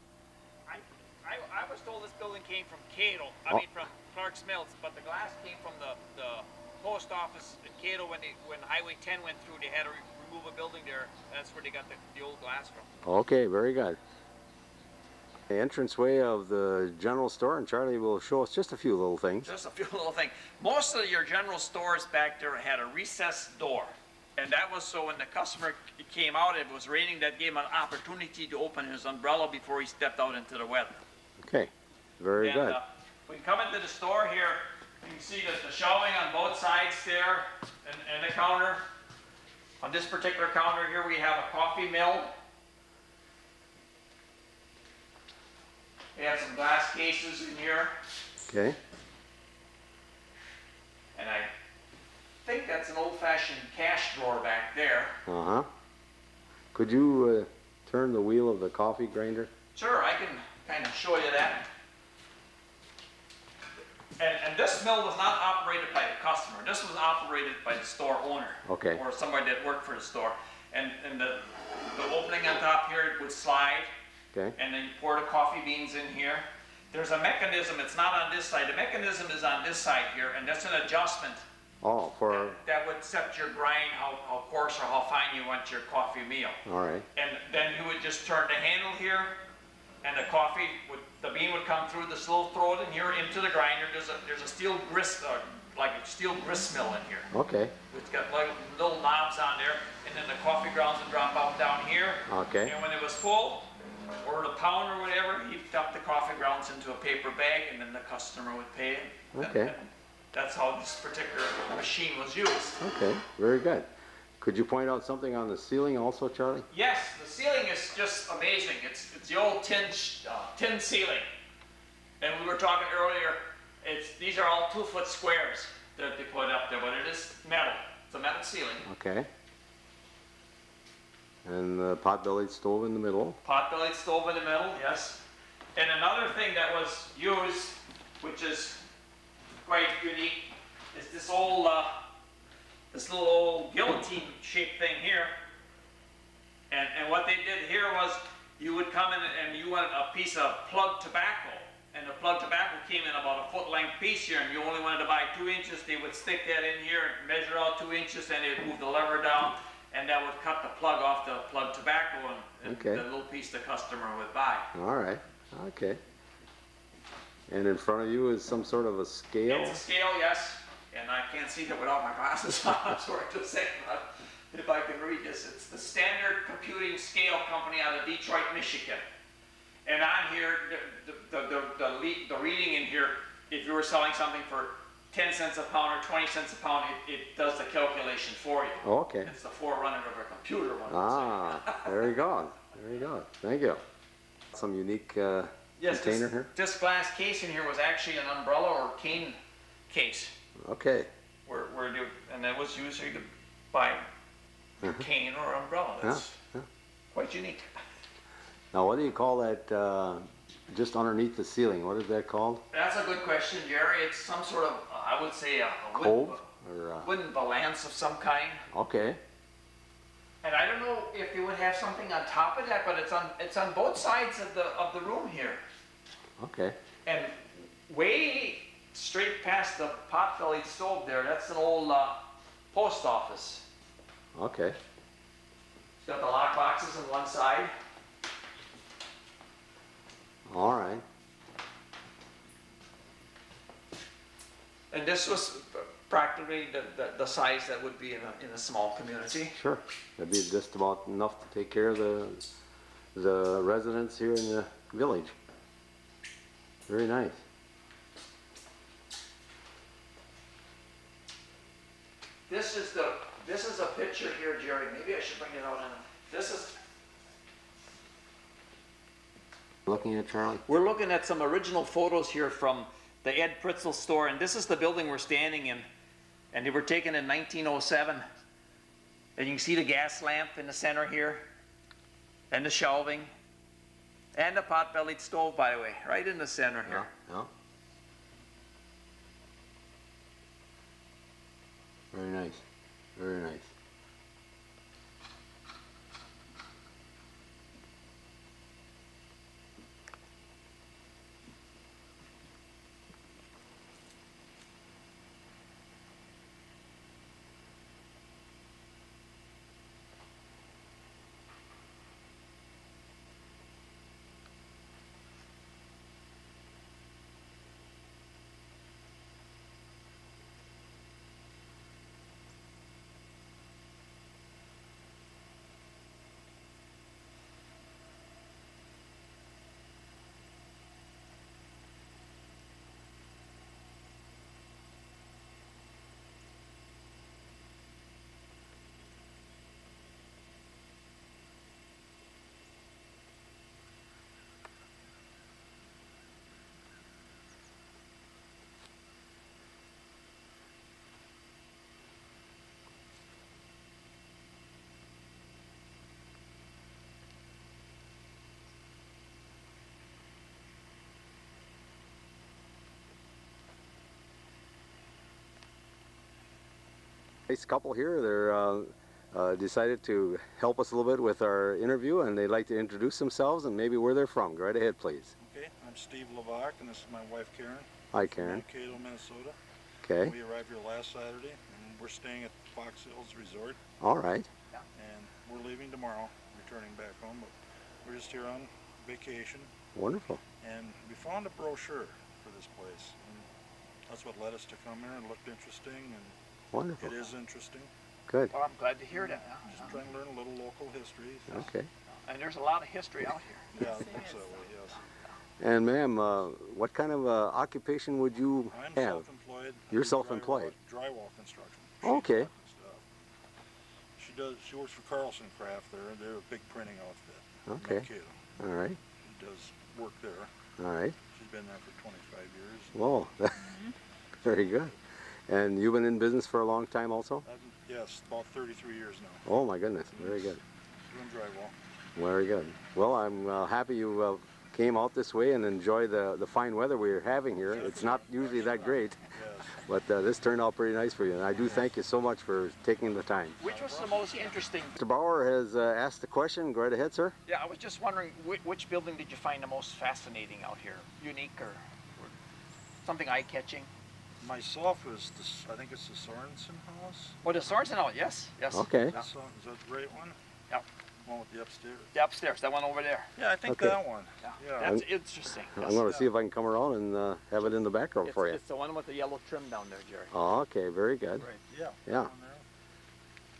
I, I was told this building came from Cato, I Oh. mean from Clark's Mills, but the glass came from the, the post office in Cato when they, when Highway 10 went through, they had to re- remove a building there. That's where they got the, the old glass from. okay, very good. The entranceway of the general store, and Charlie will show us just a few little things. Just a few *laughs* little things. Most of your general stores back there had a recessed door. And that was so when the customer came out, it was raining, that gave him an opportunity to open his umbrella before he stepped out into the weather. Okay, very And, good. uh, We come into the store here, you can see that the shelving on both sides there and, and the counter. On this particular counter here, we have a coffee mill. We have some glass cases in here, Okay, and I think that's an old-fashioned cash drawer back there. uh-huh. Could you uh, turn the wheel of the coffee grinder? Sure, I can kind of show you that. And, and this mill was not operated by the customer. This was operated by the store owner. Okay. Or somebody that worked for the store. And, and the, the opening on top here would slide, Okay, and then you pour the coffee beans in here. There's a mechanism, it's not on this side. The mechanism is on this side here, and that's an adjustment oh, for, that would set your grind, how, how coarse or how fine you want your coffee meal. all right, And then you would just turn the handle here, and the coffee would, the bean would come through this little throat in here into the grinder. There's a, there's a steel grist, uh, like a steel grist mill in here. okay, It's got like little knobs on there, and then the coffee grounds would drop out down here. Okay. And when it was full, or a pound or whatever, he'd dump the coffee grounds into a paper bag, and then the customer would pay it. Okay. That's how this particular machine was used. okay, very good. Could you point out something on the ceiling also, Charlie? Yes, the ceiling is just amazing. It's, it's the old tin, uh, tin ceiling. And we were talking earlier, it's, these are all two foot squares that they put up there, but it is metal. It's a metal ceiling. Okay. And the pot-bellied stove in the middle. Pot-bellied stove in the middle, yes. And another thing that was used, which is quite unique, is this old, uh, this little old guillotine shaped thing here. And, and what they did here was you would come in and you wanted a piece of plug tobacco. And the plug tobacco came in about a foot length piece here and you only wanted to buy two inches. They would stick that in here, measure out two inches, and they'd move the lever down and that would cut the plug off the plug tobacco and, Okay. the little piece the customer would buy. All right, okay. And in front of you is some sort of a scale? It's a scale, yes, and I can't see that without my glasses on, I'm sorry to say, but if I can read this, it's the Standard Computing Scale Company out of Detroit, Michigan. And on here, the, the, the, the, the reading in here, if you were selling something for 10 cents a pound or 20 cents a pound, it, it does the calculation for you. Okay. It's the forerunner of a computer one. Ah, there you go, there you go, thank you. Some unique uh, Yes, container this, here? this glass case in here was actually an umbrella or cane case. Okay, where, where you, and that was used so you could buy your Mhm. cane or umbrella. That's yeah. quite unique. Now, what do you call that, uh, just underneath the ceiling, what is that called? That's a good question, Jerry. It's some sort of, uh, I would say, a, a wooden? Or, uh, wooden valance of some kind. okay, And I don't know if they would have something on top of that, but it's on it's on both sides of the of the room here. okay, And way straight past the pot-bellied stove there, that's an old uh, post office. okay. It's got the lock boxes on one side. All right, And this was practically the, the, the size that would be in a, in a small community. sure. That'd be just about enough to take care of the, the residents here in the village. Very nice. This is the, this is a picture here, Jerry. Maybe I should bring it out in this is, Looking at Charlie? we're looking at some original photos here from the Ed Pritzel store, and this is the building we're standing in. And they were taken in 1907. And you can see the gas lamp in the center here, and the shelving, and the pot-bellied stove, by the way, right in the center here. Yeah. Very nice, very nice. Nice couple here. They're uh, uh, decided to help us a little bit with our interview, and they'd like to introduce themselves and maybe where they're from. Go right ahead, please. Okay, I'm Steve Levac, and this is my wife Karen. Hi, from Karen. Mankato, Minnesota. Okay. We arrived here last Saturday, and we're staying at Fox Hills Resort, All right. and we're leaving tomorrow, returning back home. But we're just here on vacation, Wonderful. and we found a brochure for this place, and that's what led us to come here. and looked interesting, and Wonderful. it is interesting. Good. Oh, I'm glad to hear that. Just trying to learn a little local history. Okay. And there's a lot of history out here. Yeah, I think so. Yes. And ma'am, uh, what kind of uh, occupation would you I'm have? self-employed. You're self-employed. Drywall, drywall construction. Okay. She does, she works for Carlson Craft there, they're a big printing outfit. Okay. Mankato. All right. She does work there. All right. She's been there for twenty-five years. Whoa. *laughs* Very good. And you've been in business for a long time also? I've- Yes, about thirty-three years now, Oh my goodness. Very good. doing drywall. Very good. Well, I'm uh, happy you uh, came out this way and enjoy the, the fine weather we're having here. It's not usually that great, but uh, this turned out pretty nice for you. And I do thank you so much for taking the time. Which was the most interesting? Mr. Bauer has uh, asked the question. Go right ahead, sir. Yeah, I was just wondering, which, which building did you find the most fascinating out here? Unique or, or something eye-catching? Myself is the, s- I think it's the Sorensen House. Oh, the Sorensen House, yes, yes. Okay. Is that, so- is that the right one? Yep. One with the upstairs? The upstairs, that one over there. Yeah, I think Okay. that one. Yeah. That's I'm- interesting. I'm going to see if I can come around and uh, have it in the background It's, for you. it's the one with the yellow trim down there, Jerry. Oh, okay. Very good. Right, yeah. Yeah.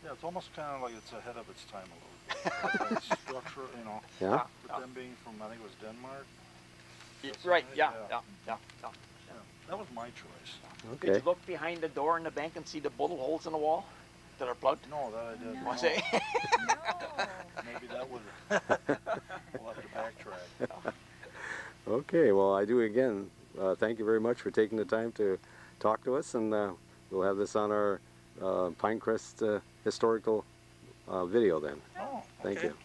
Yeah, it's almost kind of like it's ahead of its time a little bit. Like *laughs* structure, you know. Yeah? With them being from, I think it was Denmark. Y- Right, right, yeah, yeah. yeah, yeah, yeah. That was my choice. Okay. Did you look behind the door in the bank and see the bullet holes in the wall that are plugged? No, that I didn't. I say. *laughs* Maybe that would, *laughs* we'll have to backtrack. Okay. Well, I do again. Uh, thank you very much for taking the time to talk to us, and uh, we'll have this on our uh, Pinecrest uh, historical uh, video then. Oh, Thank okay. you.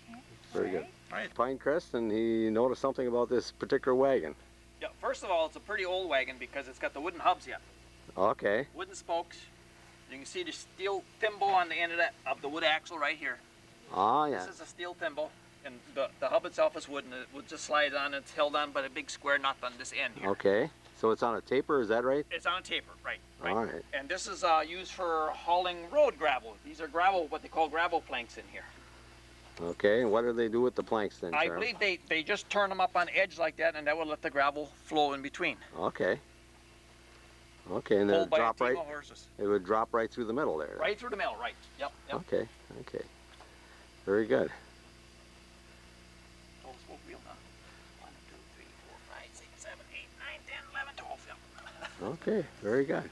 Very good. All right. Pinecrest, and he noticed something about this particular wagon. Yeah, first of all, it's a pretty old wagon because it's got the wooden hubs yet. Okay. Wooden spokes. You can see the steel thimble on the end of that of the wood axle right here. Ah, yeah. This is a steel thimble, and the, the hub itself is wooden. It would just slide on. It's held on by a big square nut on this end here. Okay. So it's on a taper, is that right? It's on a taper, right? right. All right. And this is uh, used for hauling road gravel. These are gravel, what they call gravel planks in here. Okay. And what do they do with the planks then, I Charlie? believe they, they just turn them up on edge like that, and that will let the gravel flow in between. Okay. Okay, and then it drop right. horses. It would drop right through the middle there. Right through the middle, right. Yep, yep. Okay. Okay. Very good. Total spoke wheel, huh? One, two, three, four, five, six, seven, eight, nine, ten, eleven, twelve. Yep. *laughs* Okay. Very good.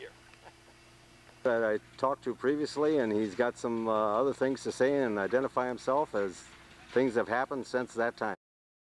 *laughs* That I talked to previously, and he's got some uh, other things to say and identify himself as things have happened since that time.